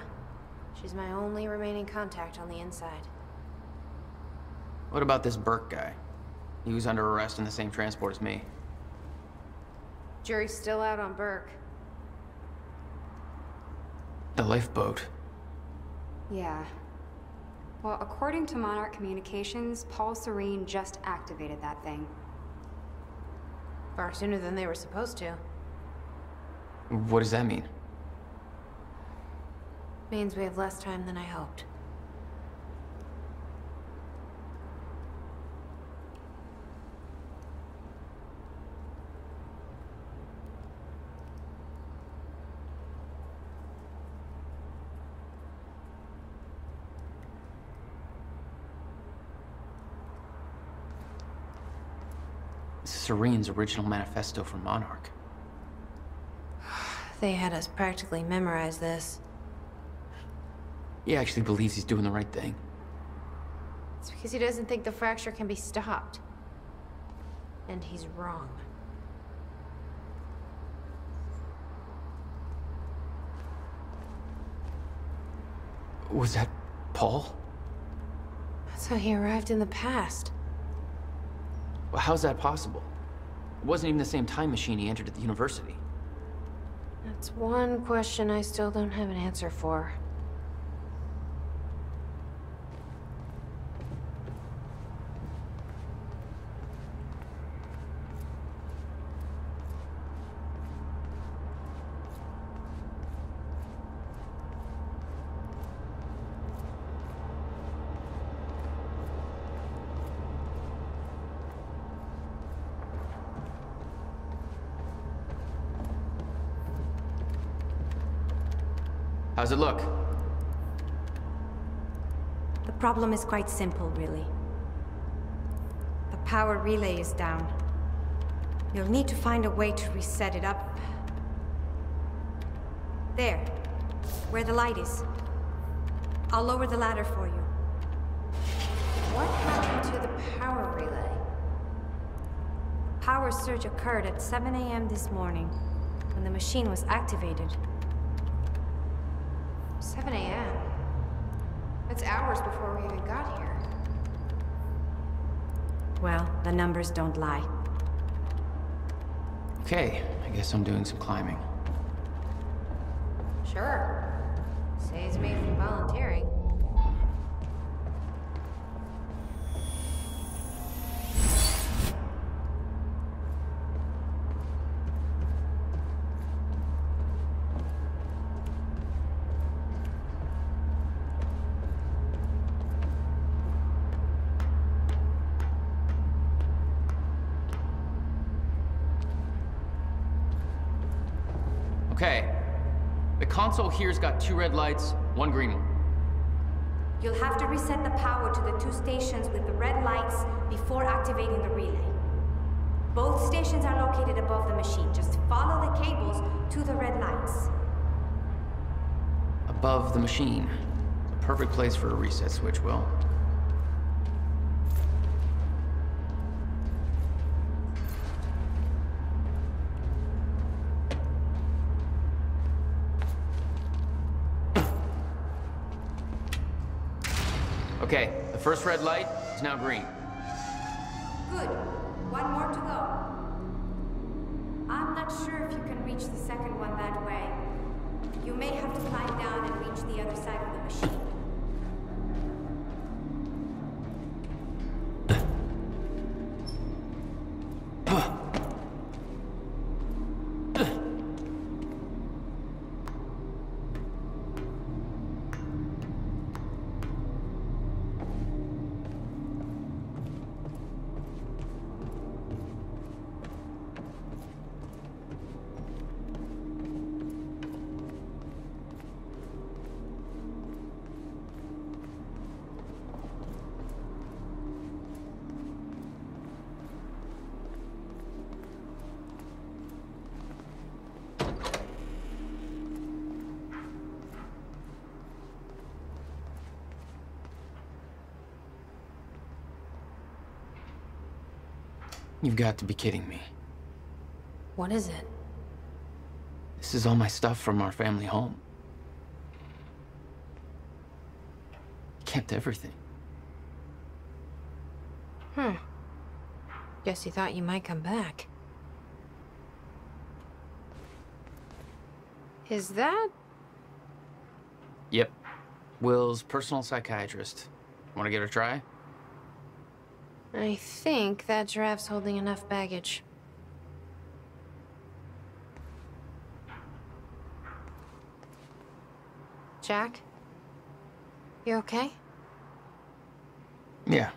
She's my only remaining contact on the inside. What about this Burke guy? He was under arrest in the same transport as me. Jury's still out on Burke. The lifeboat. Yeah. Well, according to Monarch Communications, Paul Serene just activated that thing. Far sooner than they were supposed to. What does that mean? Means we have less time than I hoped. Serene's original manifesto for Monarch. They had us practically memorize this. He actually believes he's doing the right thing. It's because he doesn't think the fracture can be stopped. And he's wrong. Was that Paul? That's how he arrived in the past. Well, how's that possible? It wasn't even the same time machine he entered at the university. That's one question I still don't have an answer for. How's it look? The problem is quite simple, really. The power relay is down. You'll need to find a way to reset it up. There. Where the light is. I'll lower the ladder for you. What happened to the power relay? Power surge occurred at 7 a.m. this morning, when the machine was activated. 7 a.m. That's hours before we even got here. Well, the numbers don't lie. Okay, I guess I'm doing some climbing. Sure. Saves me from volunteering. Okay. The console here's got two red lights, one green one. You'll have to reset the power to the two stations with the red lights before activating the relay. Both stations are located above the machine. Just follow the cables to the red lights. Above the machine. Perfect place for a reset switch, Will. Okay, the first red light is now green. You've got to be kidding me. What is it? This is all my stuff from our family home. Kept everything. Hmm. Guess you thought you might come back. Is that... Yep. Will's personal psychiatrist. Want to give it a try? I think that giraffe's holding enough baggage. Jack? You okay? Yeah.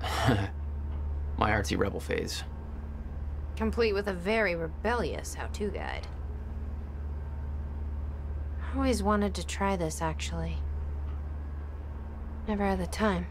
My artsy rebel phase. Complete with a very rebellious how-to guide. Always wanted to try this, actually. Never had the time.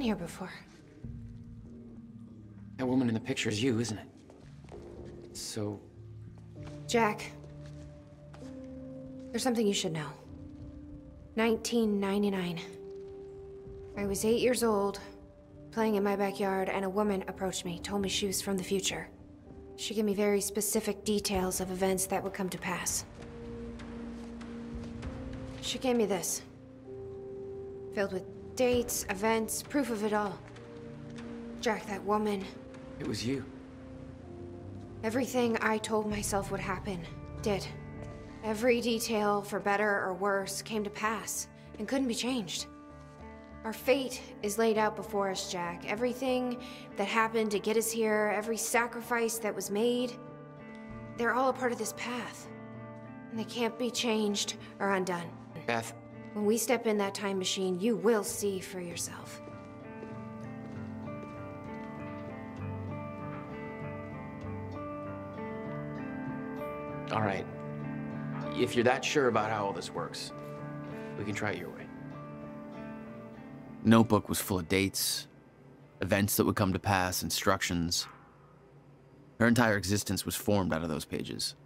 Been here before. That woman in the picture is you, isn't it? So, Jack. There's something you should know. 1999. I was eight years old, playing in my backyard, and a woman approached me, told me she was from the future. She gave me very specific details of events that would come to pass. She gave me this. Filled with dates, events, proof of it all. Jack, that woman, it was you. everything I told myself would happen, did. Every detail, for better or worse, came to pass and couldn't be changed. Our fate is laid out before us, Jack. Everything that happened to get us here, every sacrifice that was made, they're all a part of this path. And they can't be changed or undone. Beth, When we step in that time machine, you will see for yourself. all right. If you're that sure about how all this works, we can try it your way. Notebook was full of dates, events that would come to pass, instructions. Her entire existence was formed out of those pages.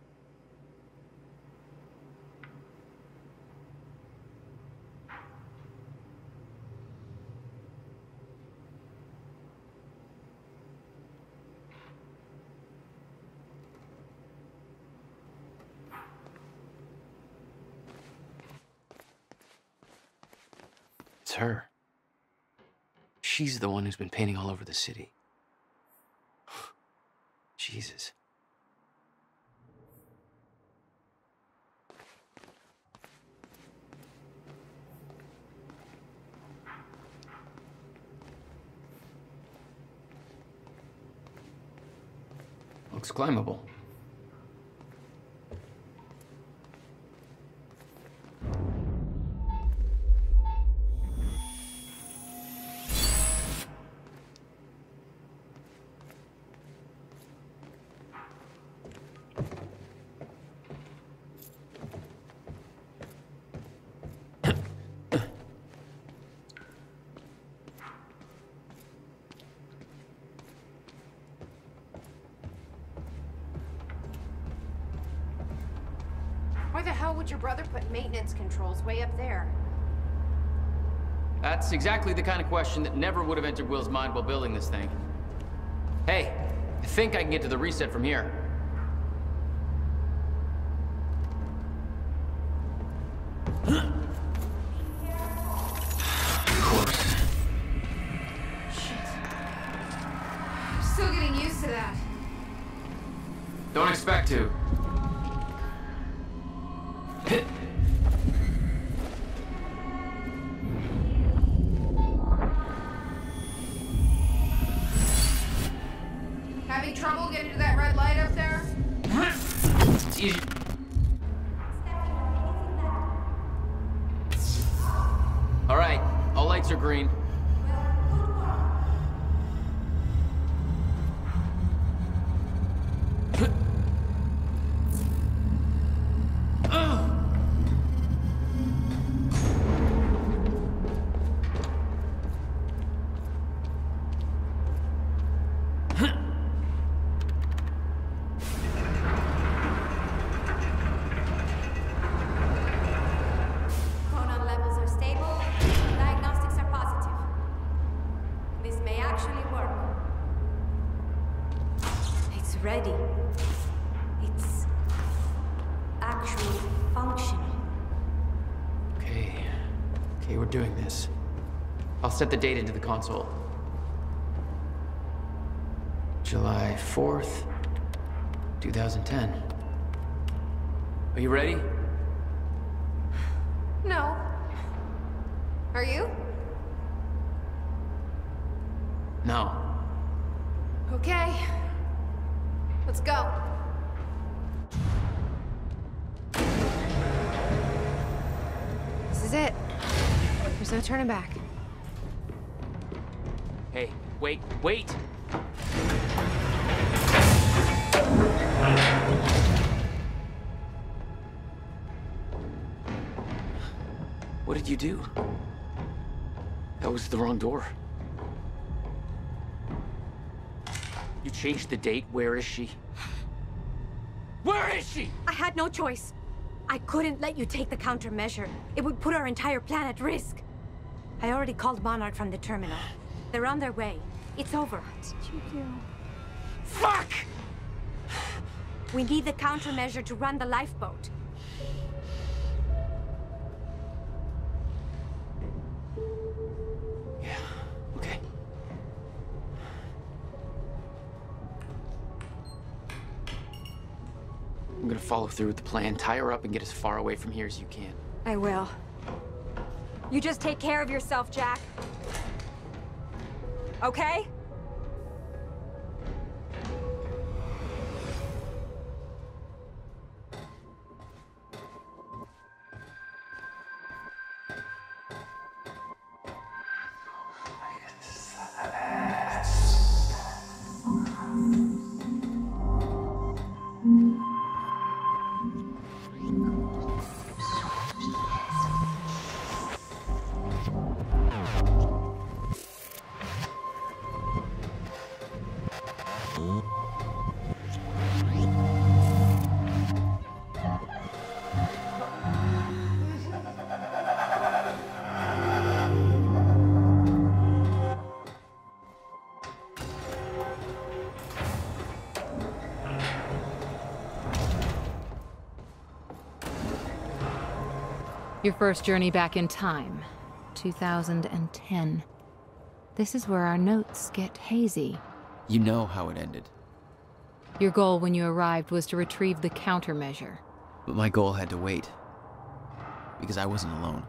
It's her. She's the one who's been painting all over the city. Jesus. Looks climbable. Brother put maintenance controls way up there? That's exactly the kind of question that never would have entered Will's mind while building this thing. Hey, I think I can get to the reset from here. Set the date into the console. July 4th, 2010. Are you ready? No. Are you? No. Okay. Let's go. This is it. There's no turning back. Wait! What did you do? That was the wrong door. You changed the date. Where is she? Where is she? I had no choice. I couldn't let you take the countermeasure. It would put our entire planet at risk. I already called Monarch from the terminal. They're on their way. It's over. What did you do? Fuck! We need the countermeasure to run the lifeboat. Yeah, okay. I'm gonna follow through with the plan. Tie her up and get as far away from here as you can. I will. You just take care of yourself, Jack. Okay? Your first journey back in time, 2010. This is where our notes get hazy. You know how it ended. Your goal when you arrived was to retrieve the countermeasure. But my goal had to wait. Because I wasn't alone.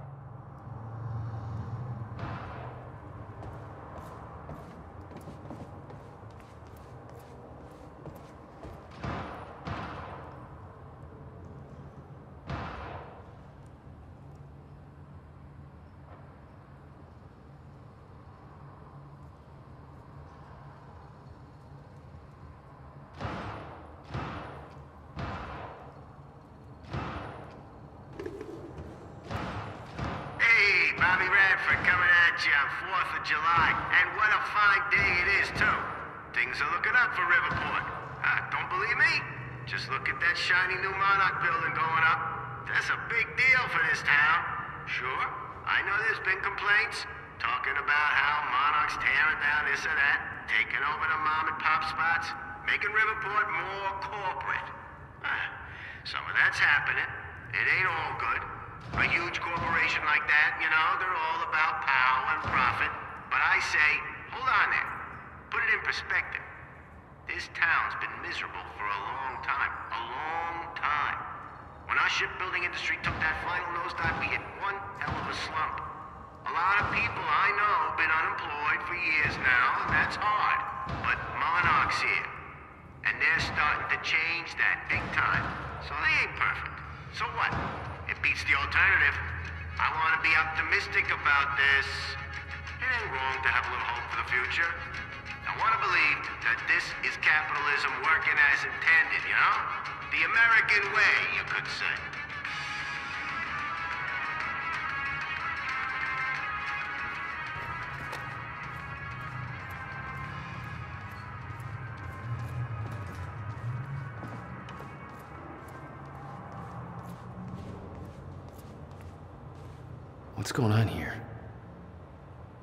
Going on here?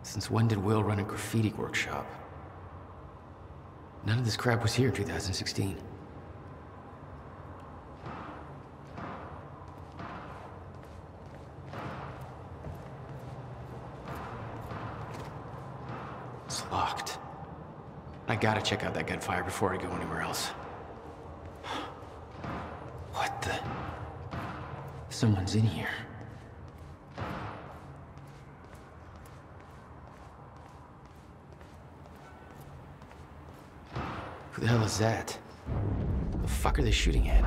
Since when did Will run a graffiti workshop? None of this crap was here in 2016. It's locked. I gotta check out that gunfire before I go anywhere else. What the? Someone's in here. Hell is that? The fuck are they shooting at?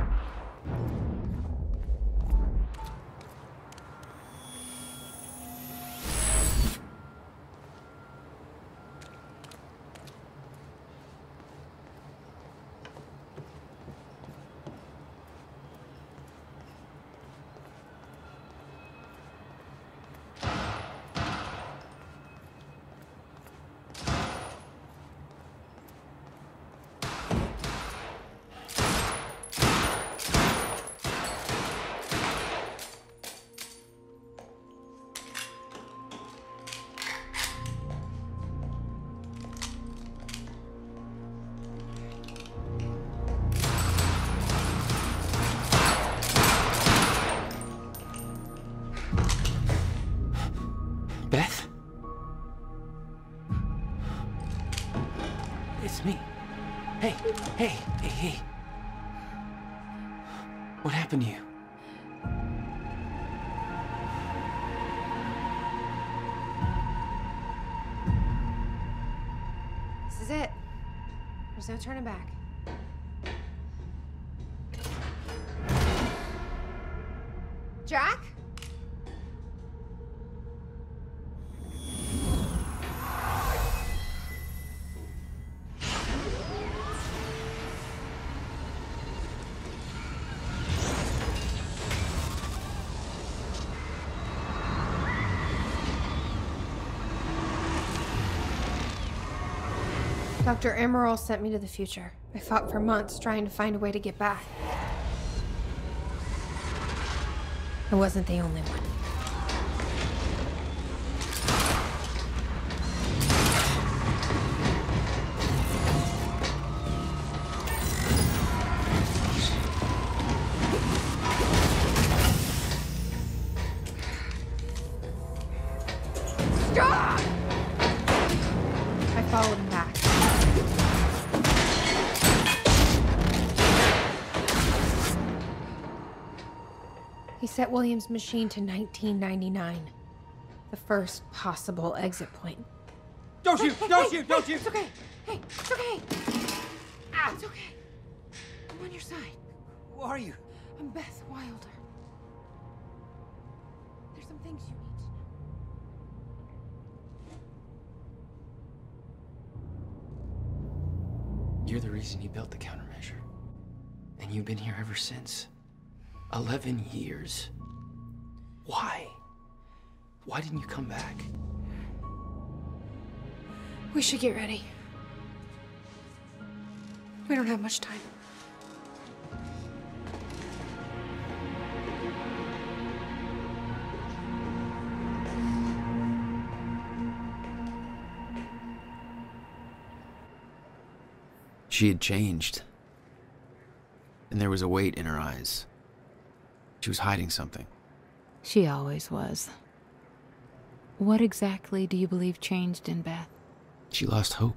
Turning back. Dr. Amaral sent me to the future. I fought for months trying to find a way to get back. I wasn't the only one. William's machine to 1999. The first possible exit point. Don't shoot! Hey, Don't hey, shoot! Don't hey, shoot! It's okay. Hey, it's okay. Ah, it's okay. I'm on your side. Who are you? I'm Beth Wilder. There's some things you need to know. You're the reason he built the countermeasure. And you've been here ever since. 11 years. Why? Why didn't you come back? We should get ready. We don't have much time. She had changed. And there was a weight in her eyes. She was hiding something. She always was. What exactly do you believe changed in Beth? She lost hope.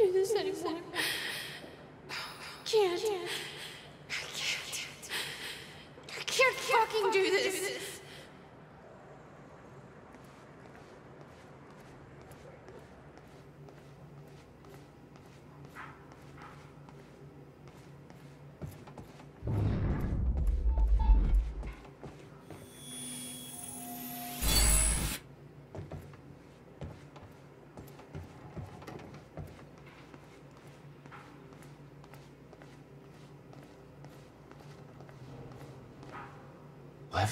Do this anymore. Can't. Can't.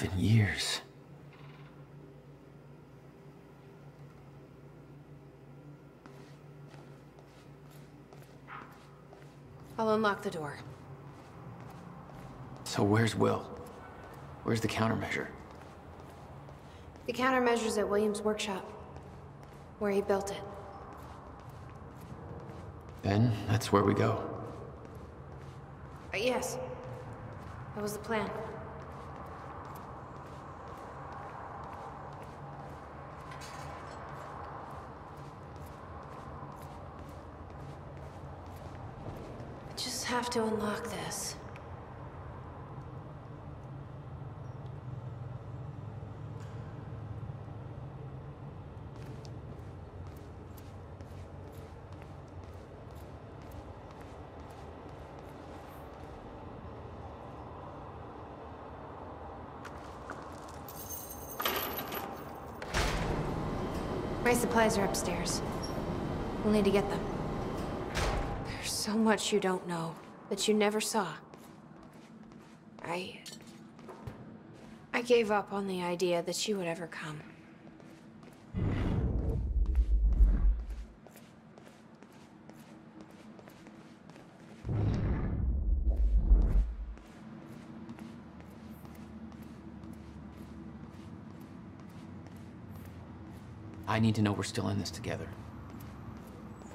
Eleven years. I'll unlock the door. So where's Will? Where's the countermeasure? The countermeasure's at William's workshop, where he built it. Then that's where we go. Uh, yes. That was the plan. I just have to unlock this. My supplies are upstairs. We'll need to get them. There's so much you don't know that you never saw. I... I gave up on the idea that she would ever come. I need to know we're still in this together.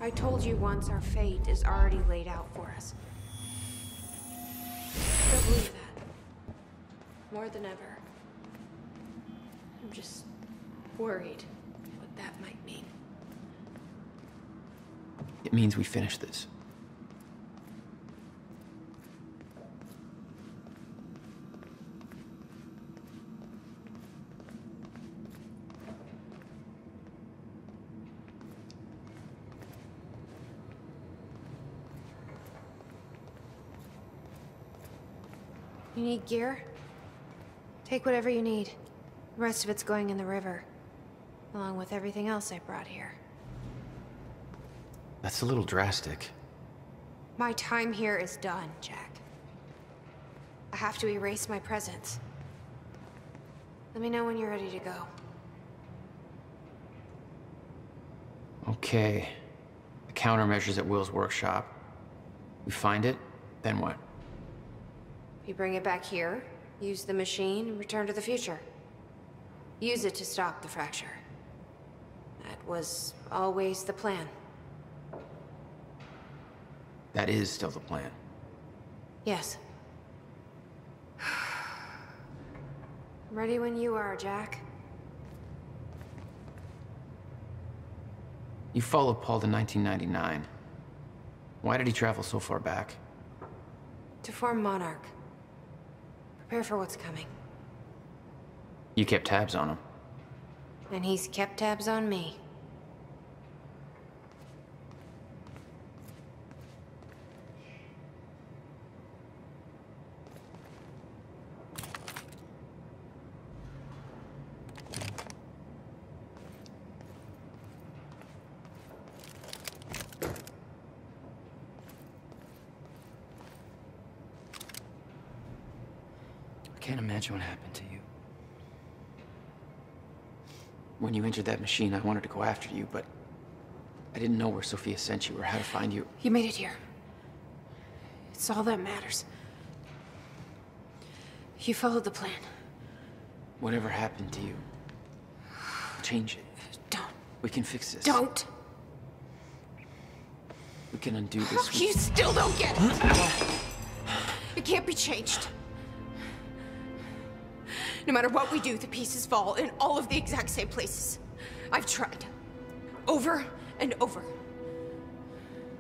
I told you once our fate is already laid out for us. Believe that. More than ever. I'm just worried what that might mean. It means we finish this. Gear? Take whatever you need. The rest of it's going in the river. Along with everything else I brought here. That's a little drastic. My time here is done, Jack. I have to erase my presence. Let me know when you're ready to go. Okay. The countermeasures at Will's workshop. We find it, then what? You bring it back here, use the machine, and return to the future. Use it to stop the fracture. That was always the plan. That is still the plan. Yes. Ready when you are, Jack. You followed Paul to 1999. Why did he travel so far back? To form Monarch. Prepare for what's coming. You kept tabs on him. And he's kept tabs on me. Imagine what happened to you. When you entered that machine, I wanted to go after you, but I didn't know where Sofia sent you or how to find you. You made it here. It's all that matters. You followed the plan. Whatever happened to you, change it. Don't. We can fix this. Don't! We can undo this. Oh, You still don't get it! It can't be changed. No matter what we do, the pieces fall in all of the exact same places. I've tried. Over and over.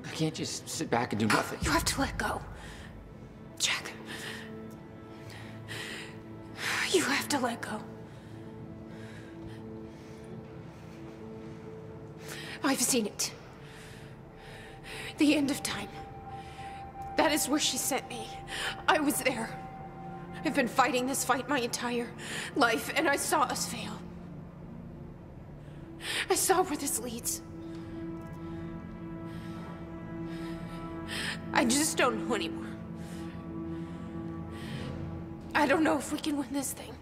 I can't just sit back and do nothing. You have to let go. Jack. You have to let go. I've seen it. The end of time. That is where she sent me. I was there. I've been fighting this fight my entire life, and I saw us fail. I saw where this leads. I just don't know anymore. I don't know if we can win this thing.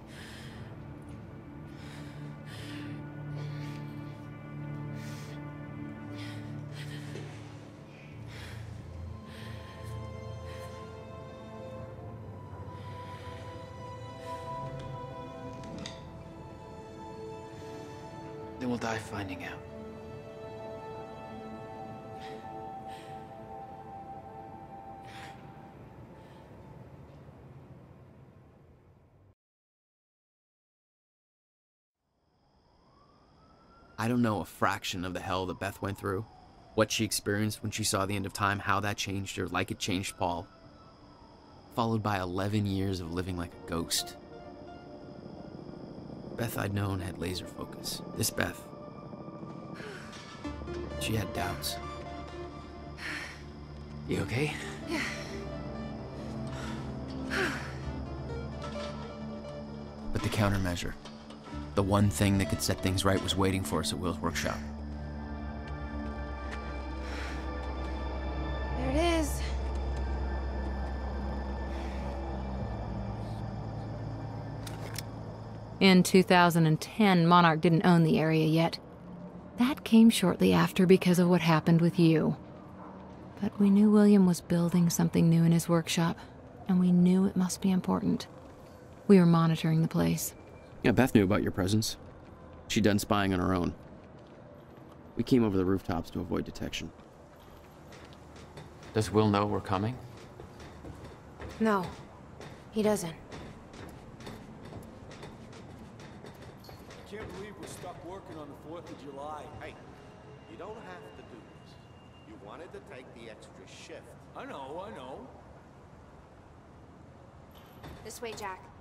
I don't know a fraction of the hell that Beth went through, what she experienced when she saw the end of time, how that changed her, like it changed Paul. Followed by 11 years of living like a ghost. Beth I'd known had laser focus. This Beth, she had doubts. You okay? Yeah. But the countermeasure, the one thing that could set things right, was waiting for us at Will's workshop. There it is. In 2010, Monarch didn't own the area yet. That came shortly after because of what happened with you. But we knew William was building something new in his workshop, and we knew it must be important. We were monitoring the place. Yeah, Beth knew about your presence. She'd done spying on her own. We came over the rooftops to avoid detection. Does Will know we're coming? No, he doesn't. I can't believe we're stuck working on the 4th of July. Hey, you don't have to do this. You wanted to take the extra shift. I know, I know. This way, Jack.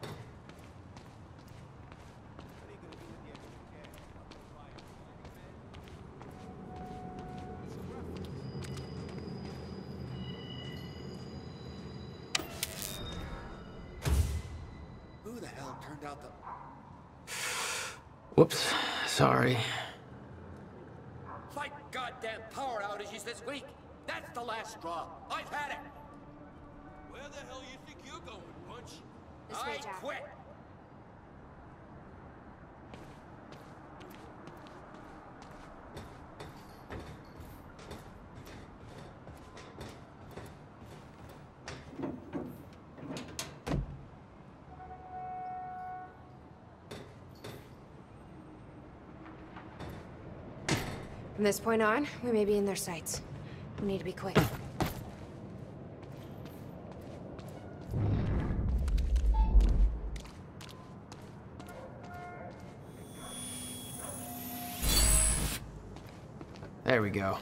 Hell turned out the... Whoops. Sorry. Like goddamn power outages this week. That's the last straw. I've had it. Where the hell you think you're going, Punch? This I way, Jack. quit. From this point on, we may be in their sights. We need to be quick. There we go.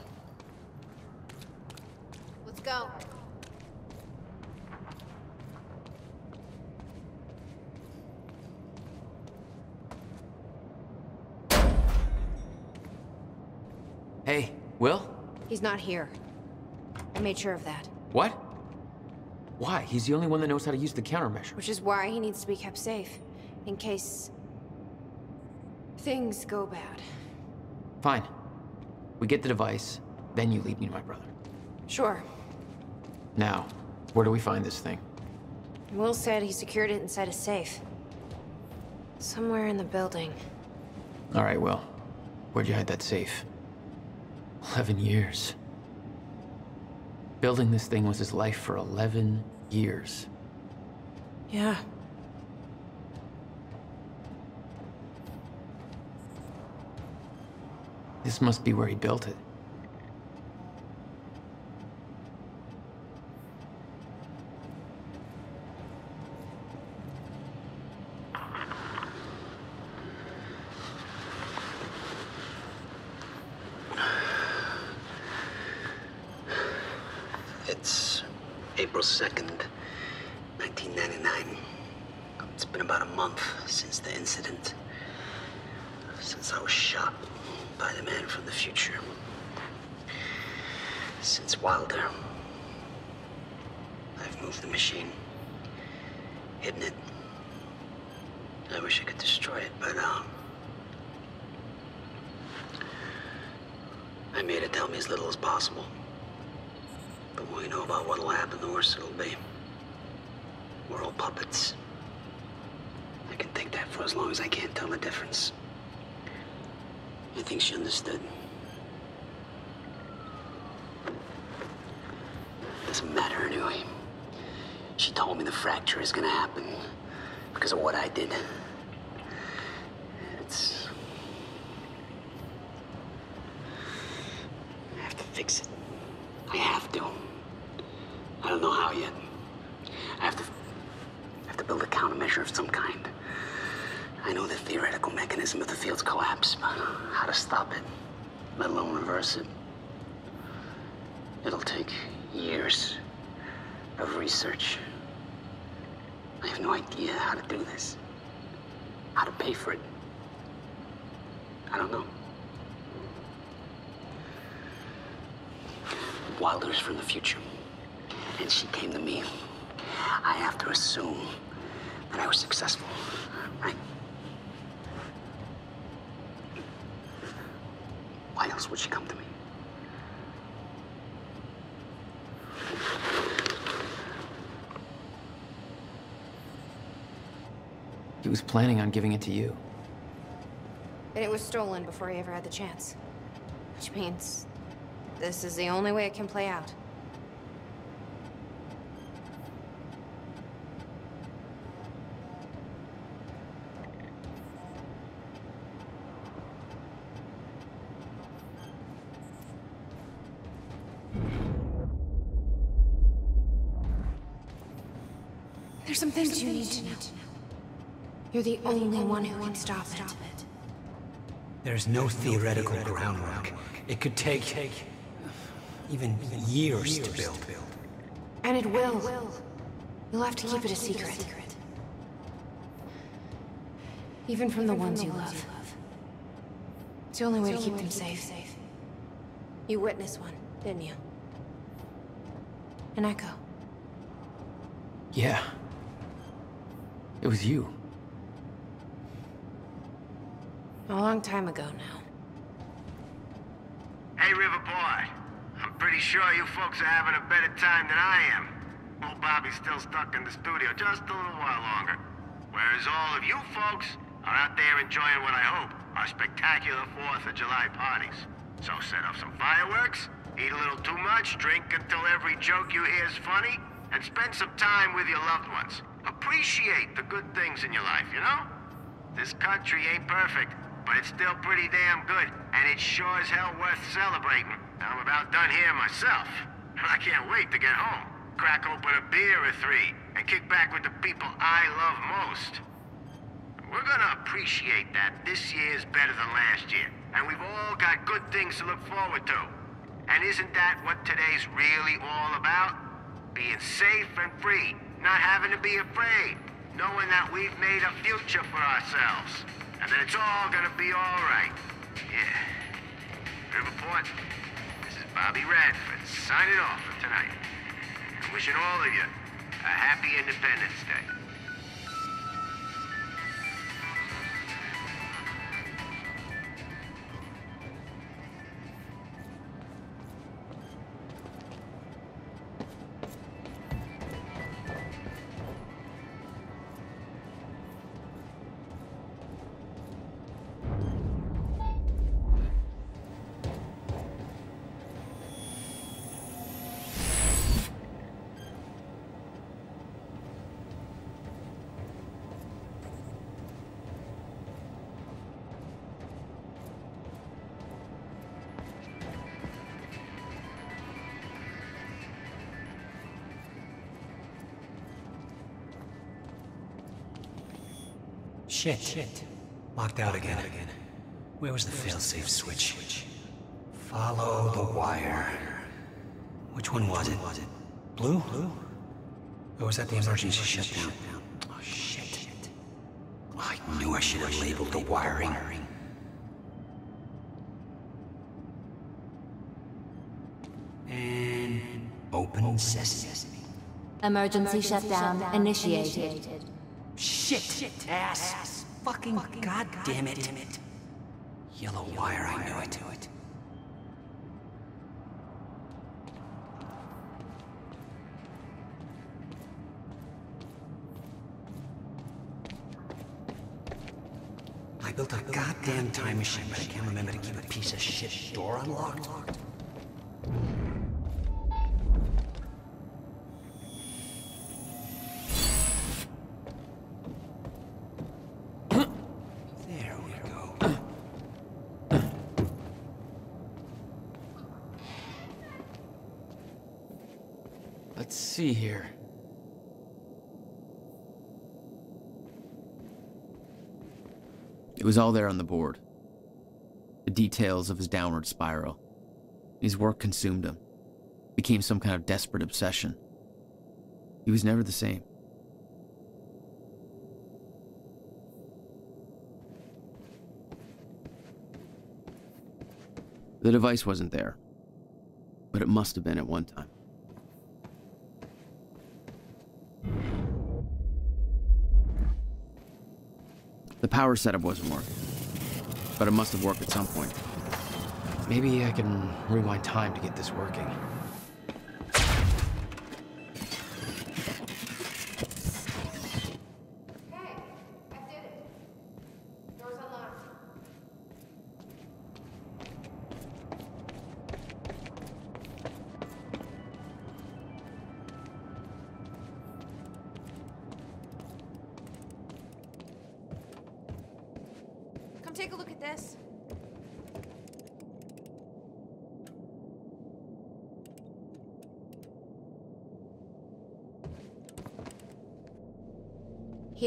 Let's go. Hey, Will? He's not here. I made sure of that. What? Why? He's the only one that knows how to use the countermeasure. Which is why he needs to be kept safe. In case... things go bad. Fine. We get the device, then you lead me to my brother. Sure. Now, where do we find this thing? Will said he secured it inside a safe. Somewhere in the building. All right, Will. Where'd you hide that safe? Eleven years. Building this thing was his life for 11 years. Yeah. This must be where he built it. It's April 2nd, 1999. It's been about a month since the incident. Since I was shot by the man from the future. Since Wilder. I've moved the machine. Hidden it. I wish I could destroy it, but, um... I made it tell me as little as possible. The more you know about what'll happen, the worse it'll be. We're all puppets. I can think that for as long as I can't tell the difference. I think she understood. Doesn't matter anyway. She told me the fracture is gonna happen because of what I did. It's... I have to fix it. I have to. I don't know how yet. I have to... I have to build a countermeasure of some kind. I know the theoretical mechanism of the field's collapse, but how to stop it, let alone reverse it. It'll take years of research. I have no idea how to do this. How to pay for it. I don't know. Wilder's from the future. And she came to me. I have to assume that I was successful, right? Why else would she come to me? He was planning on giving it to you. And it was stolen before he ever had the chance. Which means this is the only way it can play out. You're the only one who can stop it. There's no theoretical groundwork. It could take even years to build. And it will. You'll have to keep it a secret. Even from the ones you love. It's the only way to keep them safe. You witnessed one, didn't you? An echo. Yeah. It was you. A long time ago now. Hey, Riverport. I'm pretty sure you folks are having a better time than I am. Old Bobby's still stuck in the studio just a little while longer. Whereas all of you folks are out there enjoying what I hope are spectacular 4th of July parties. So set up some fireworks, eat a little too much, drink until every joke you hear is funny, and spend some time with your loved ones. Appreciate the good things in your life, you know? This country ain't perfect, but it's still pretty damn good, and it's sure as hell worth celebrating. I'm about done here myself. I can't wait to get home, crack open a beer or three, and kick back with the people I love most. We're gonna appreciate that this year's better than last year, and we've all got good things to look forward to. And isn't that what today's really all about? Being safe and free, not having to be afraid, knowing that we've made a future for ourselves, and it's all gonna be all right. Yeah. Riverport, this is Bobby Radford signing off for tonight. And wishing all of you a happy Independence Day. Shit. Shit. Locked out again. Where was the failsafe switch? Follow the wire. Which one was it? it? Blue? Blue? Or was that the emergency shutdown? Oh, shit. I knew I should have labeled the wiring. And open sesame. Emergency shutdown initiated. Shit! shit, Ass! Fucking god damn it! Yellow wire, I knew I knew it. I built a goddamn time machine, but I can't remember to keep a piece of shit door unlocked. There we go. Let's see here. It was all there on the board. The details of his downward spiral. His work consumed him. Became some kind of desperate obsession. He was never the same. The device wasn't there, but it must have been at one time. Power setup wasn't working, but it must have worked at some point. Maybe I can rewind time to get this working.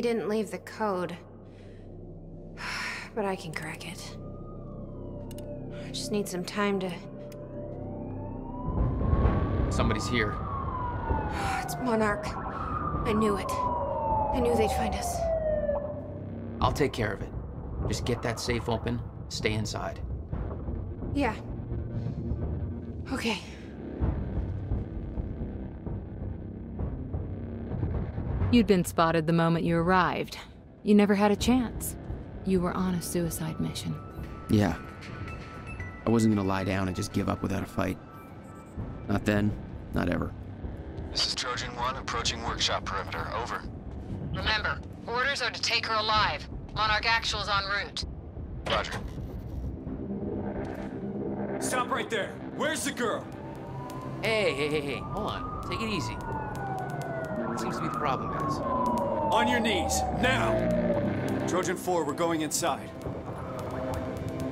Didn't leave the code. But I can crack it. I just need some time to... Somebody's here. It's Monarch. I knew it. I knew they'd find us. I'll take care of it. Just get that safe open, stay inside. Yeah. Okay. You'd been spotted the moment you arrived. You never had a chance. You were on a suicide mission. Yeah. I wasn't gonna lie down and just give up without a fight. Not then, not ever. This is Trojan 1 approaching workshop perimeter. Over. Remember, orders are to take her alive. Monarch Actual's en route. Roger. Stop right there. Where's the girl? Hey, hey, hey, hey, hold on. Take it easy. Be the problem, guys? On your knees, now! Trojan 4, we're going inside.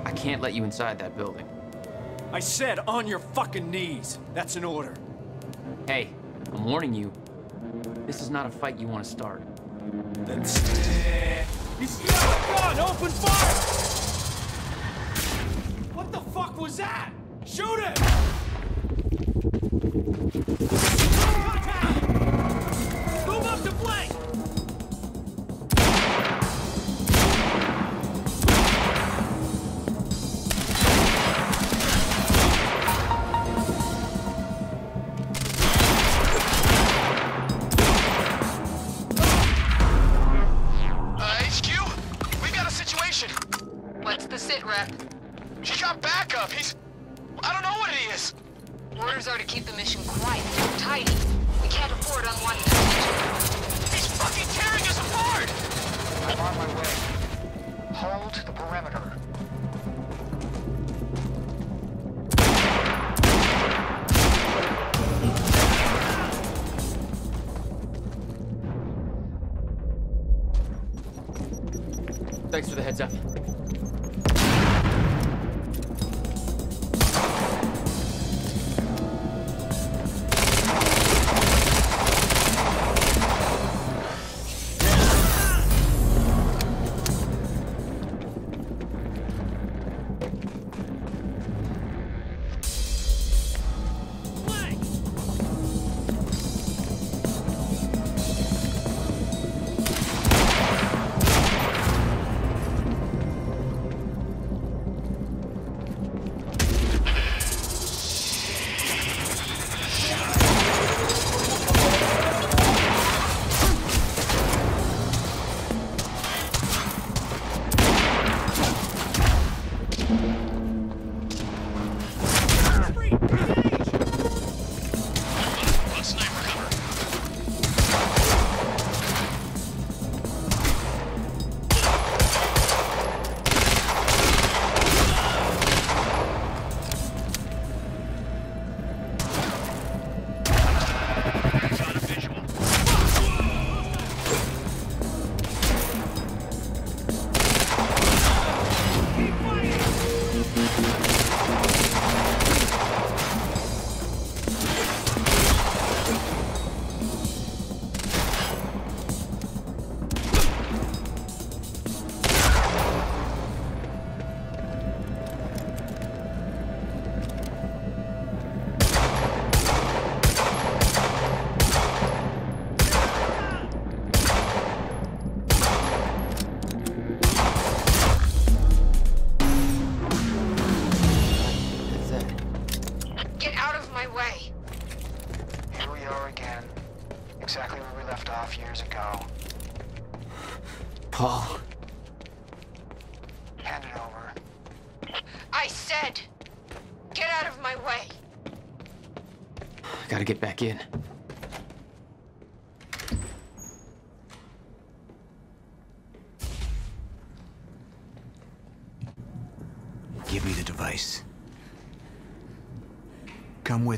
I can't let you inside that building. I said on your fucking knees. That's an order. Hey, I'm warning you. This is not a fight you want to start. Then stay. He's got a gun! Open fire! What the fuck was that? Shoot him!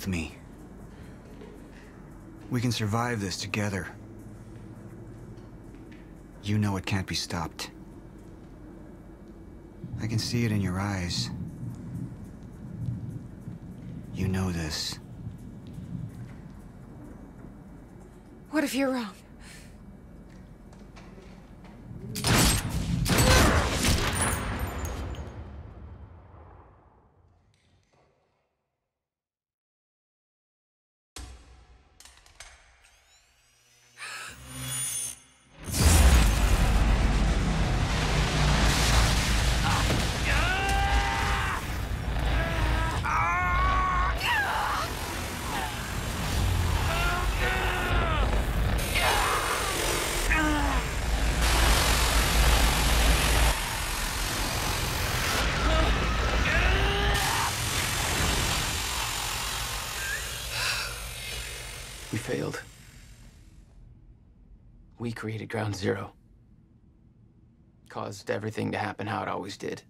With me. We can survive this together. You know it can't be stopped. I can see it in your eyes. You know this. What if you're wrong? Failed. We created Ground Zero. Caused everything to happen how it always did.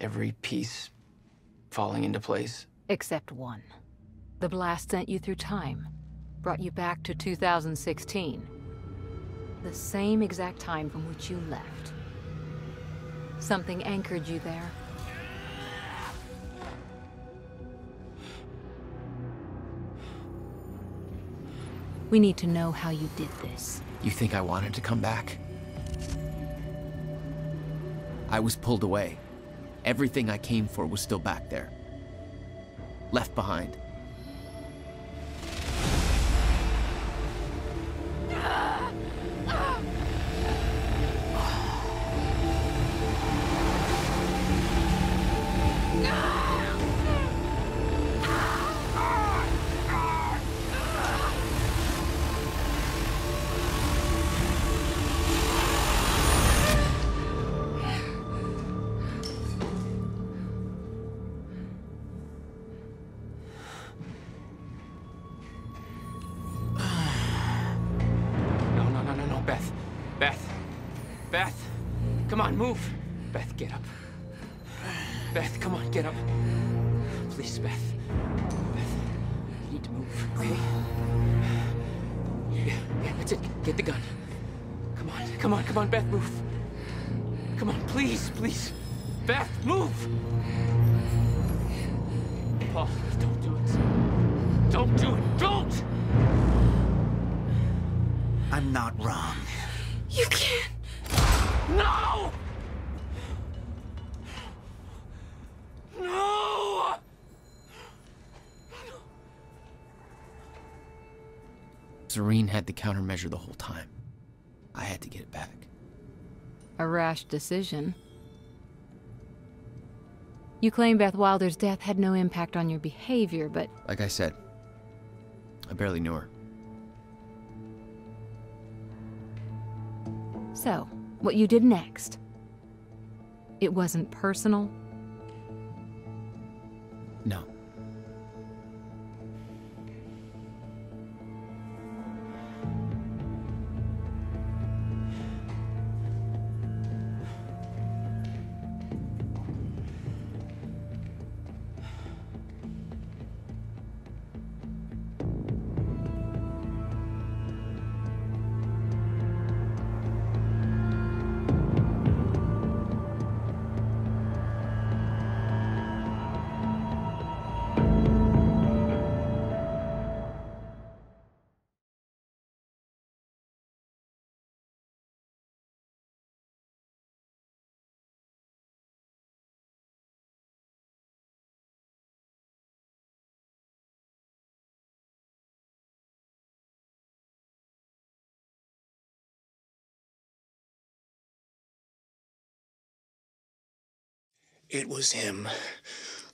Every piece falling into place. Except one. The blast sent you through time, brought you back to 2016. The same exact time from which you left. Something anchored you there. We need to know how you did this. You think I wanted to come back? I was pulled away. Everything I came for was still back there. Left behind. Serene had the countermeasure the whole time. I had to get it back. A rash decision. You claim Beth Wilder's death had no impact on your behavior, but Like I said, I barely knew her. so, what you did next? It wasn't personal? No. It was him.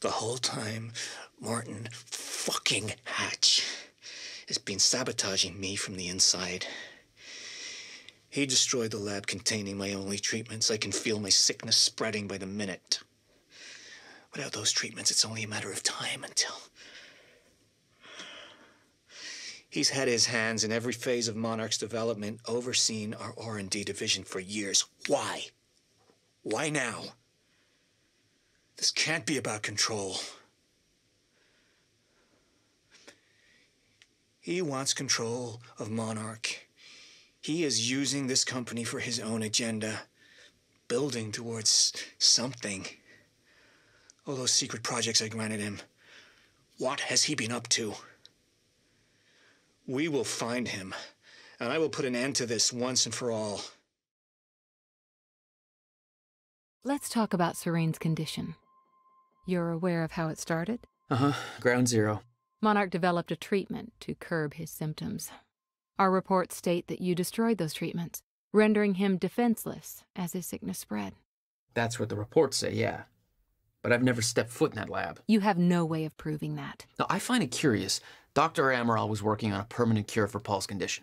The whole time, Martin fucking Hatch has been sabotaging me from the inside. He destroyed the lab containing my only treatments. I can feel my sickness spreading by the minute. Without those treatments, it's only a matter of time until. He's had his hands in every phase of Monarch's development, overseen our R&D division for years. Why? Why now? This can't be about control. He wants control of Monarch. He is using this company for his own agenda, building towards something. All those secret projects I granted him. What has he been up to? We will find him, and I will put an end to this once and for all. Let's talk about Serene's condition. You're aware of how it started? Uh huh. Ground zero. Monarch developed a treatment to curb his symptoms. Our reports state that you destroyed those treatments, rendering him defenseless as his sickness spread. That's what the reports say, yeah. But I've never stepped foot in that lab. You have no way of proving that. Now, I find it curious. Dr. Amaral was working on a permanent cure for Paul's condition.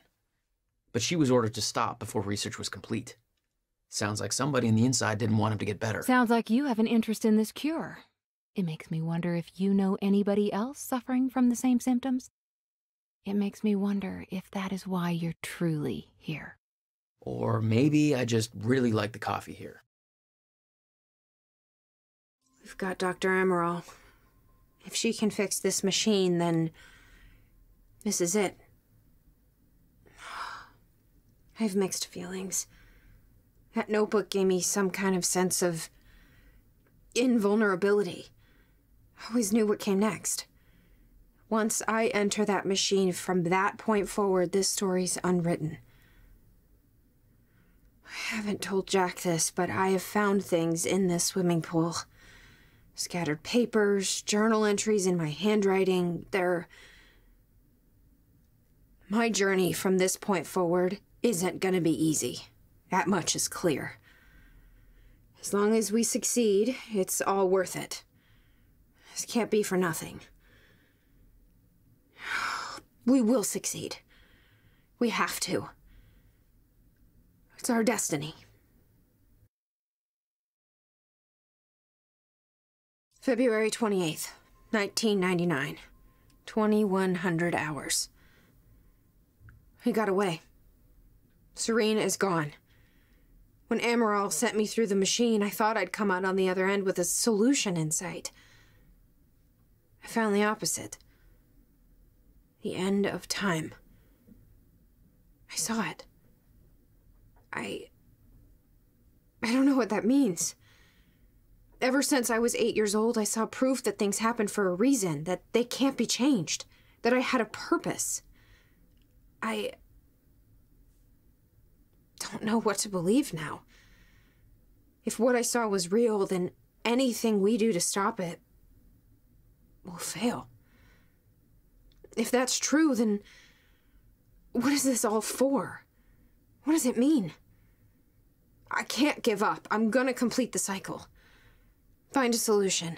But she was ordered to stop before research was complete. Sounds like somebody on the inside didn't want him to get better. Sounds like you have an interest in this cure. It makes me wonder if you know anybody else suffering from the same symptoms. It makes me wonder if that is why you're truly here. Or maybe I just really like the coffee here. We've got Dr. Amaral. If she can fix this machine, then this is it. I have mixed feelings. That notebook gave me some kind of sense of invulnerability. Always knew what came next. Once I enter that machine, from that point forward, this story's unwritten. I haven't told Jack this, but I have found things in this swimming pool. Scattered papers, journal entries in my handwriting. They're. My journey from this point forward isn't gonna be easy. That much is clear. As long as we succeed, it's all worth it. This can't be for nothing. We will succeed. We have to. It's our destiny. February 28th, 1999. 2100 hours. He got away. Serene is gone. When Amaral sent me through the machine, I thought I'd come out on the other end with a solution in sight. I found the opposite. The end of time. I saw it. I. I don't know what that means. Ever since I was eight years old, I saw proof that things happen for a reason, that they can't be changed, that I had a purpose. I. don't know what to believe now. If what I saw was real, then anything we do to stop it will fail. If that's true, then what is this all for? What does it mean? I can't give up. I'm gonna complete the cycle. Find a solution.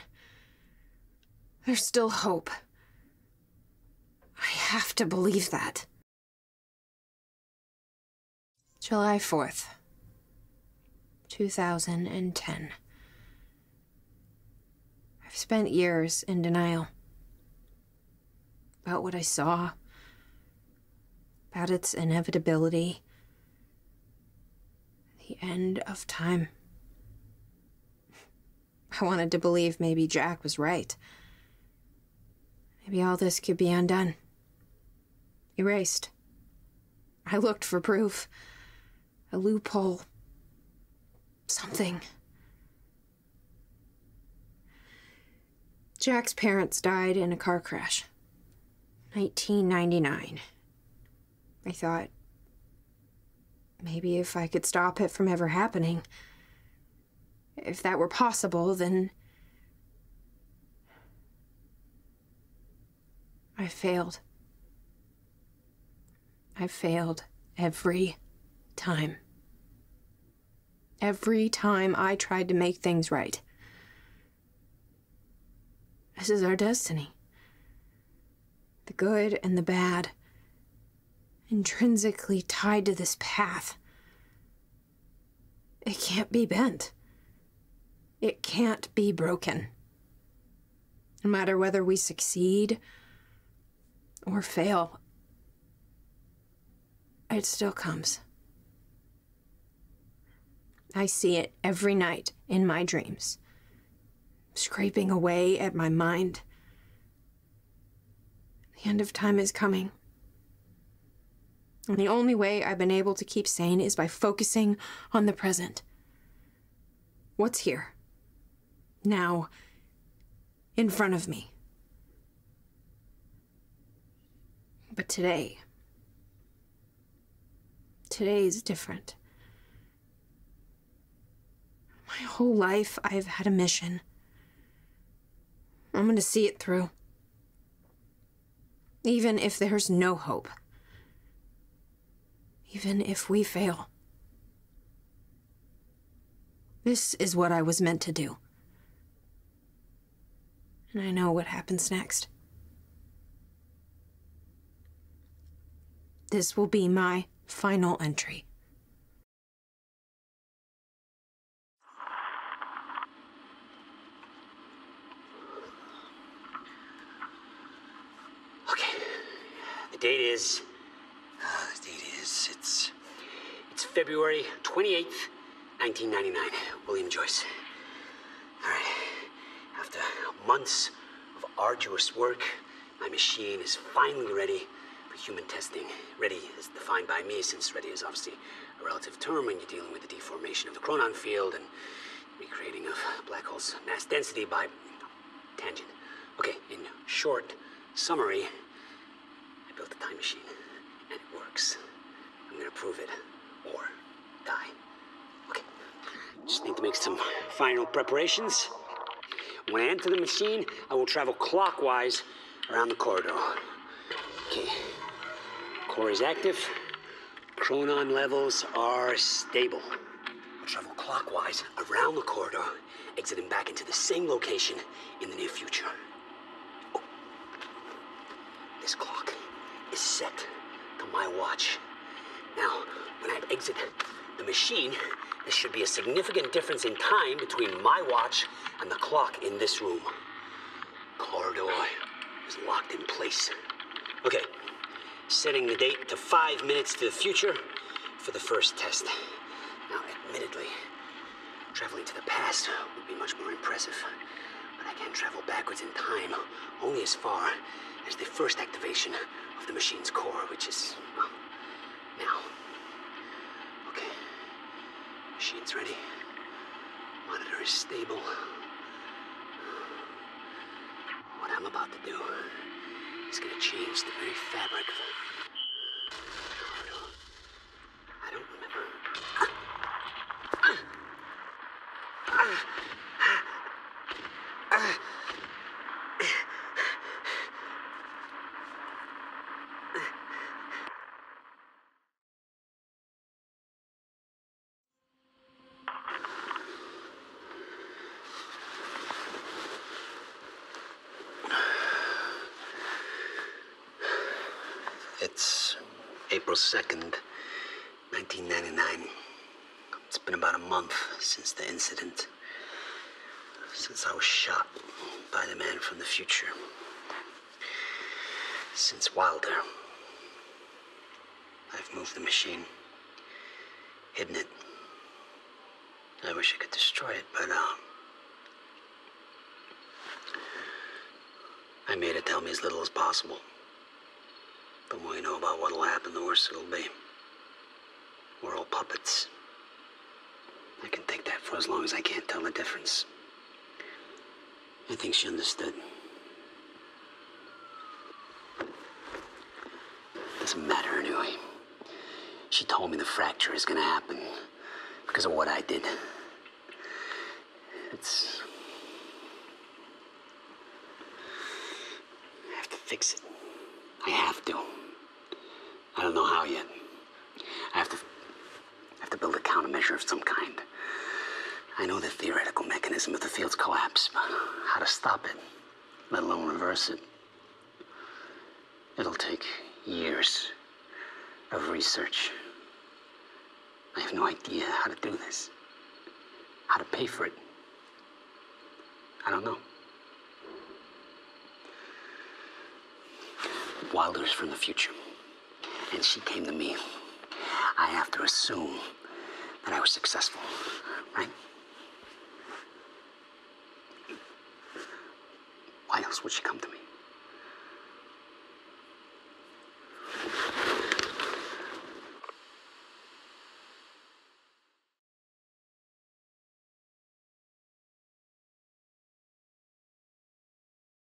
There's still hope. I have to believe that. July 4th, 2010. I've spent years in denial about what I saw, about its inevitability, the end of time. I wanted to believe maybe Jack was right. Maybe all this could be undone. Erased. I looked for proof. A loophole. Something. Jack's parents died in a car crash. 1999. I thought, maybe if I could stop it from ever happening, if that were possible, then. I failed. I failed every time. Every time I tried to make things right. This is our destiny. The good and the bad, intrinsically tied to this path. It can't be bent. It can't be broken. No matter whether we succeed or fail, it still comes. I see it every night in my dreams, scraping away at my mind. The end of time is coming. And the only way I've been able to keep sane is by focusing on the present. What's here? Now, in front of me. But today, today is different. My whole life, I've had a mission. I'm gonna see it through. Even if there's no hope. Even if we fail. This is what I was meant to do. And I know what happens next. This will be my final entry. Okay. The date is. Uh, the date is. It's. It's February 28th, 1999. William Joyce. All right. After months of arduous work, my machine is finally ready for human testing. Ready is defined by me, since ready is obviously a relative term when you're dealing with the deformation of the chronon field and recreating of black hole's mass density by tangent. Okay, in short summary, time machine, and it works. I'm gonna prove it, or die. Okay, just need to make some final preparations. When I enter the machine, I will travel clockwise around the corridor. Okay, core is active. Chronon levels are stable. I'll travel clockwise around the corridor, exiting back into the same location in the near future. Oh. This clock is set to my watch. Now, when I exit the machine, there should be a significant difference in time between my watch and the clock in this room. Corridor is locked in place. Okay, setting the date to five minutes to the future for the first test. Now, admittedly, traveling to the past would be much more impressive, but I can travel backwards in time only as far as the first activation of the machine's core, which is, well, now. Okay, machine's ready. Monitor is stable. What I'm about to do is gonna change the very fabric of I don't remember. It's April 2nd, 1999. It's been about a month since the incident. Since I was shot by the man from the future. Since Wilder. I've moved the machine, hidden it. I wish I could destroy it, but, uh. I made it tell me as little as possible. The more you know about what'll happen, the worse it'll be. We're all puppets. I can take that for as long as I can't tell the difference. I think she understood. Doesn't matter anyway. She told me the fracture is gonna happen because of what I did. It's. I have to fix it. I have to. I don't know how yet. I have to. I have to build a countermeasure of some kind. I know the theoretical mechanism of the field's collapse, but how to stop it? let alone reverse it. It'll take years of research. I have no idea how to do this, how to pay for it. I don't know. Wilder's from the future, and she came to me. I have to assume that I was successful, right? Why else would she come to me?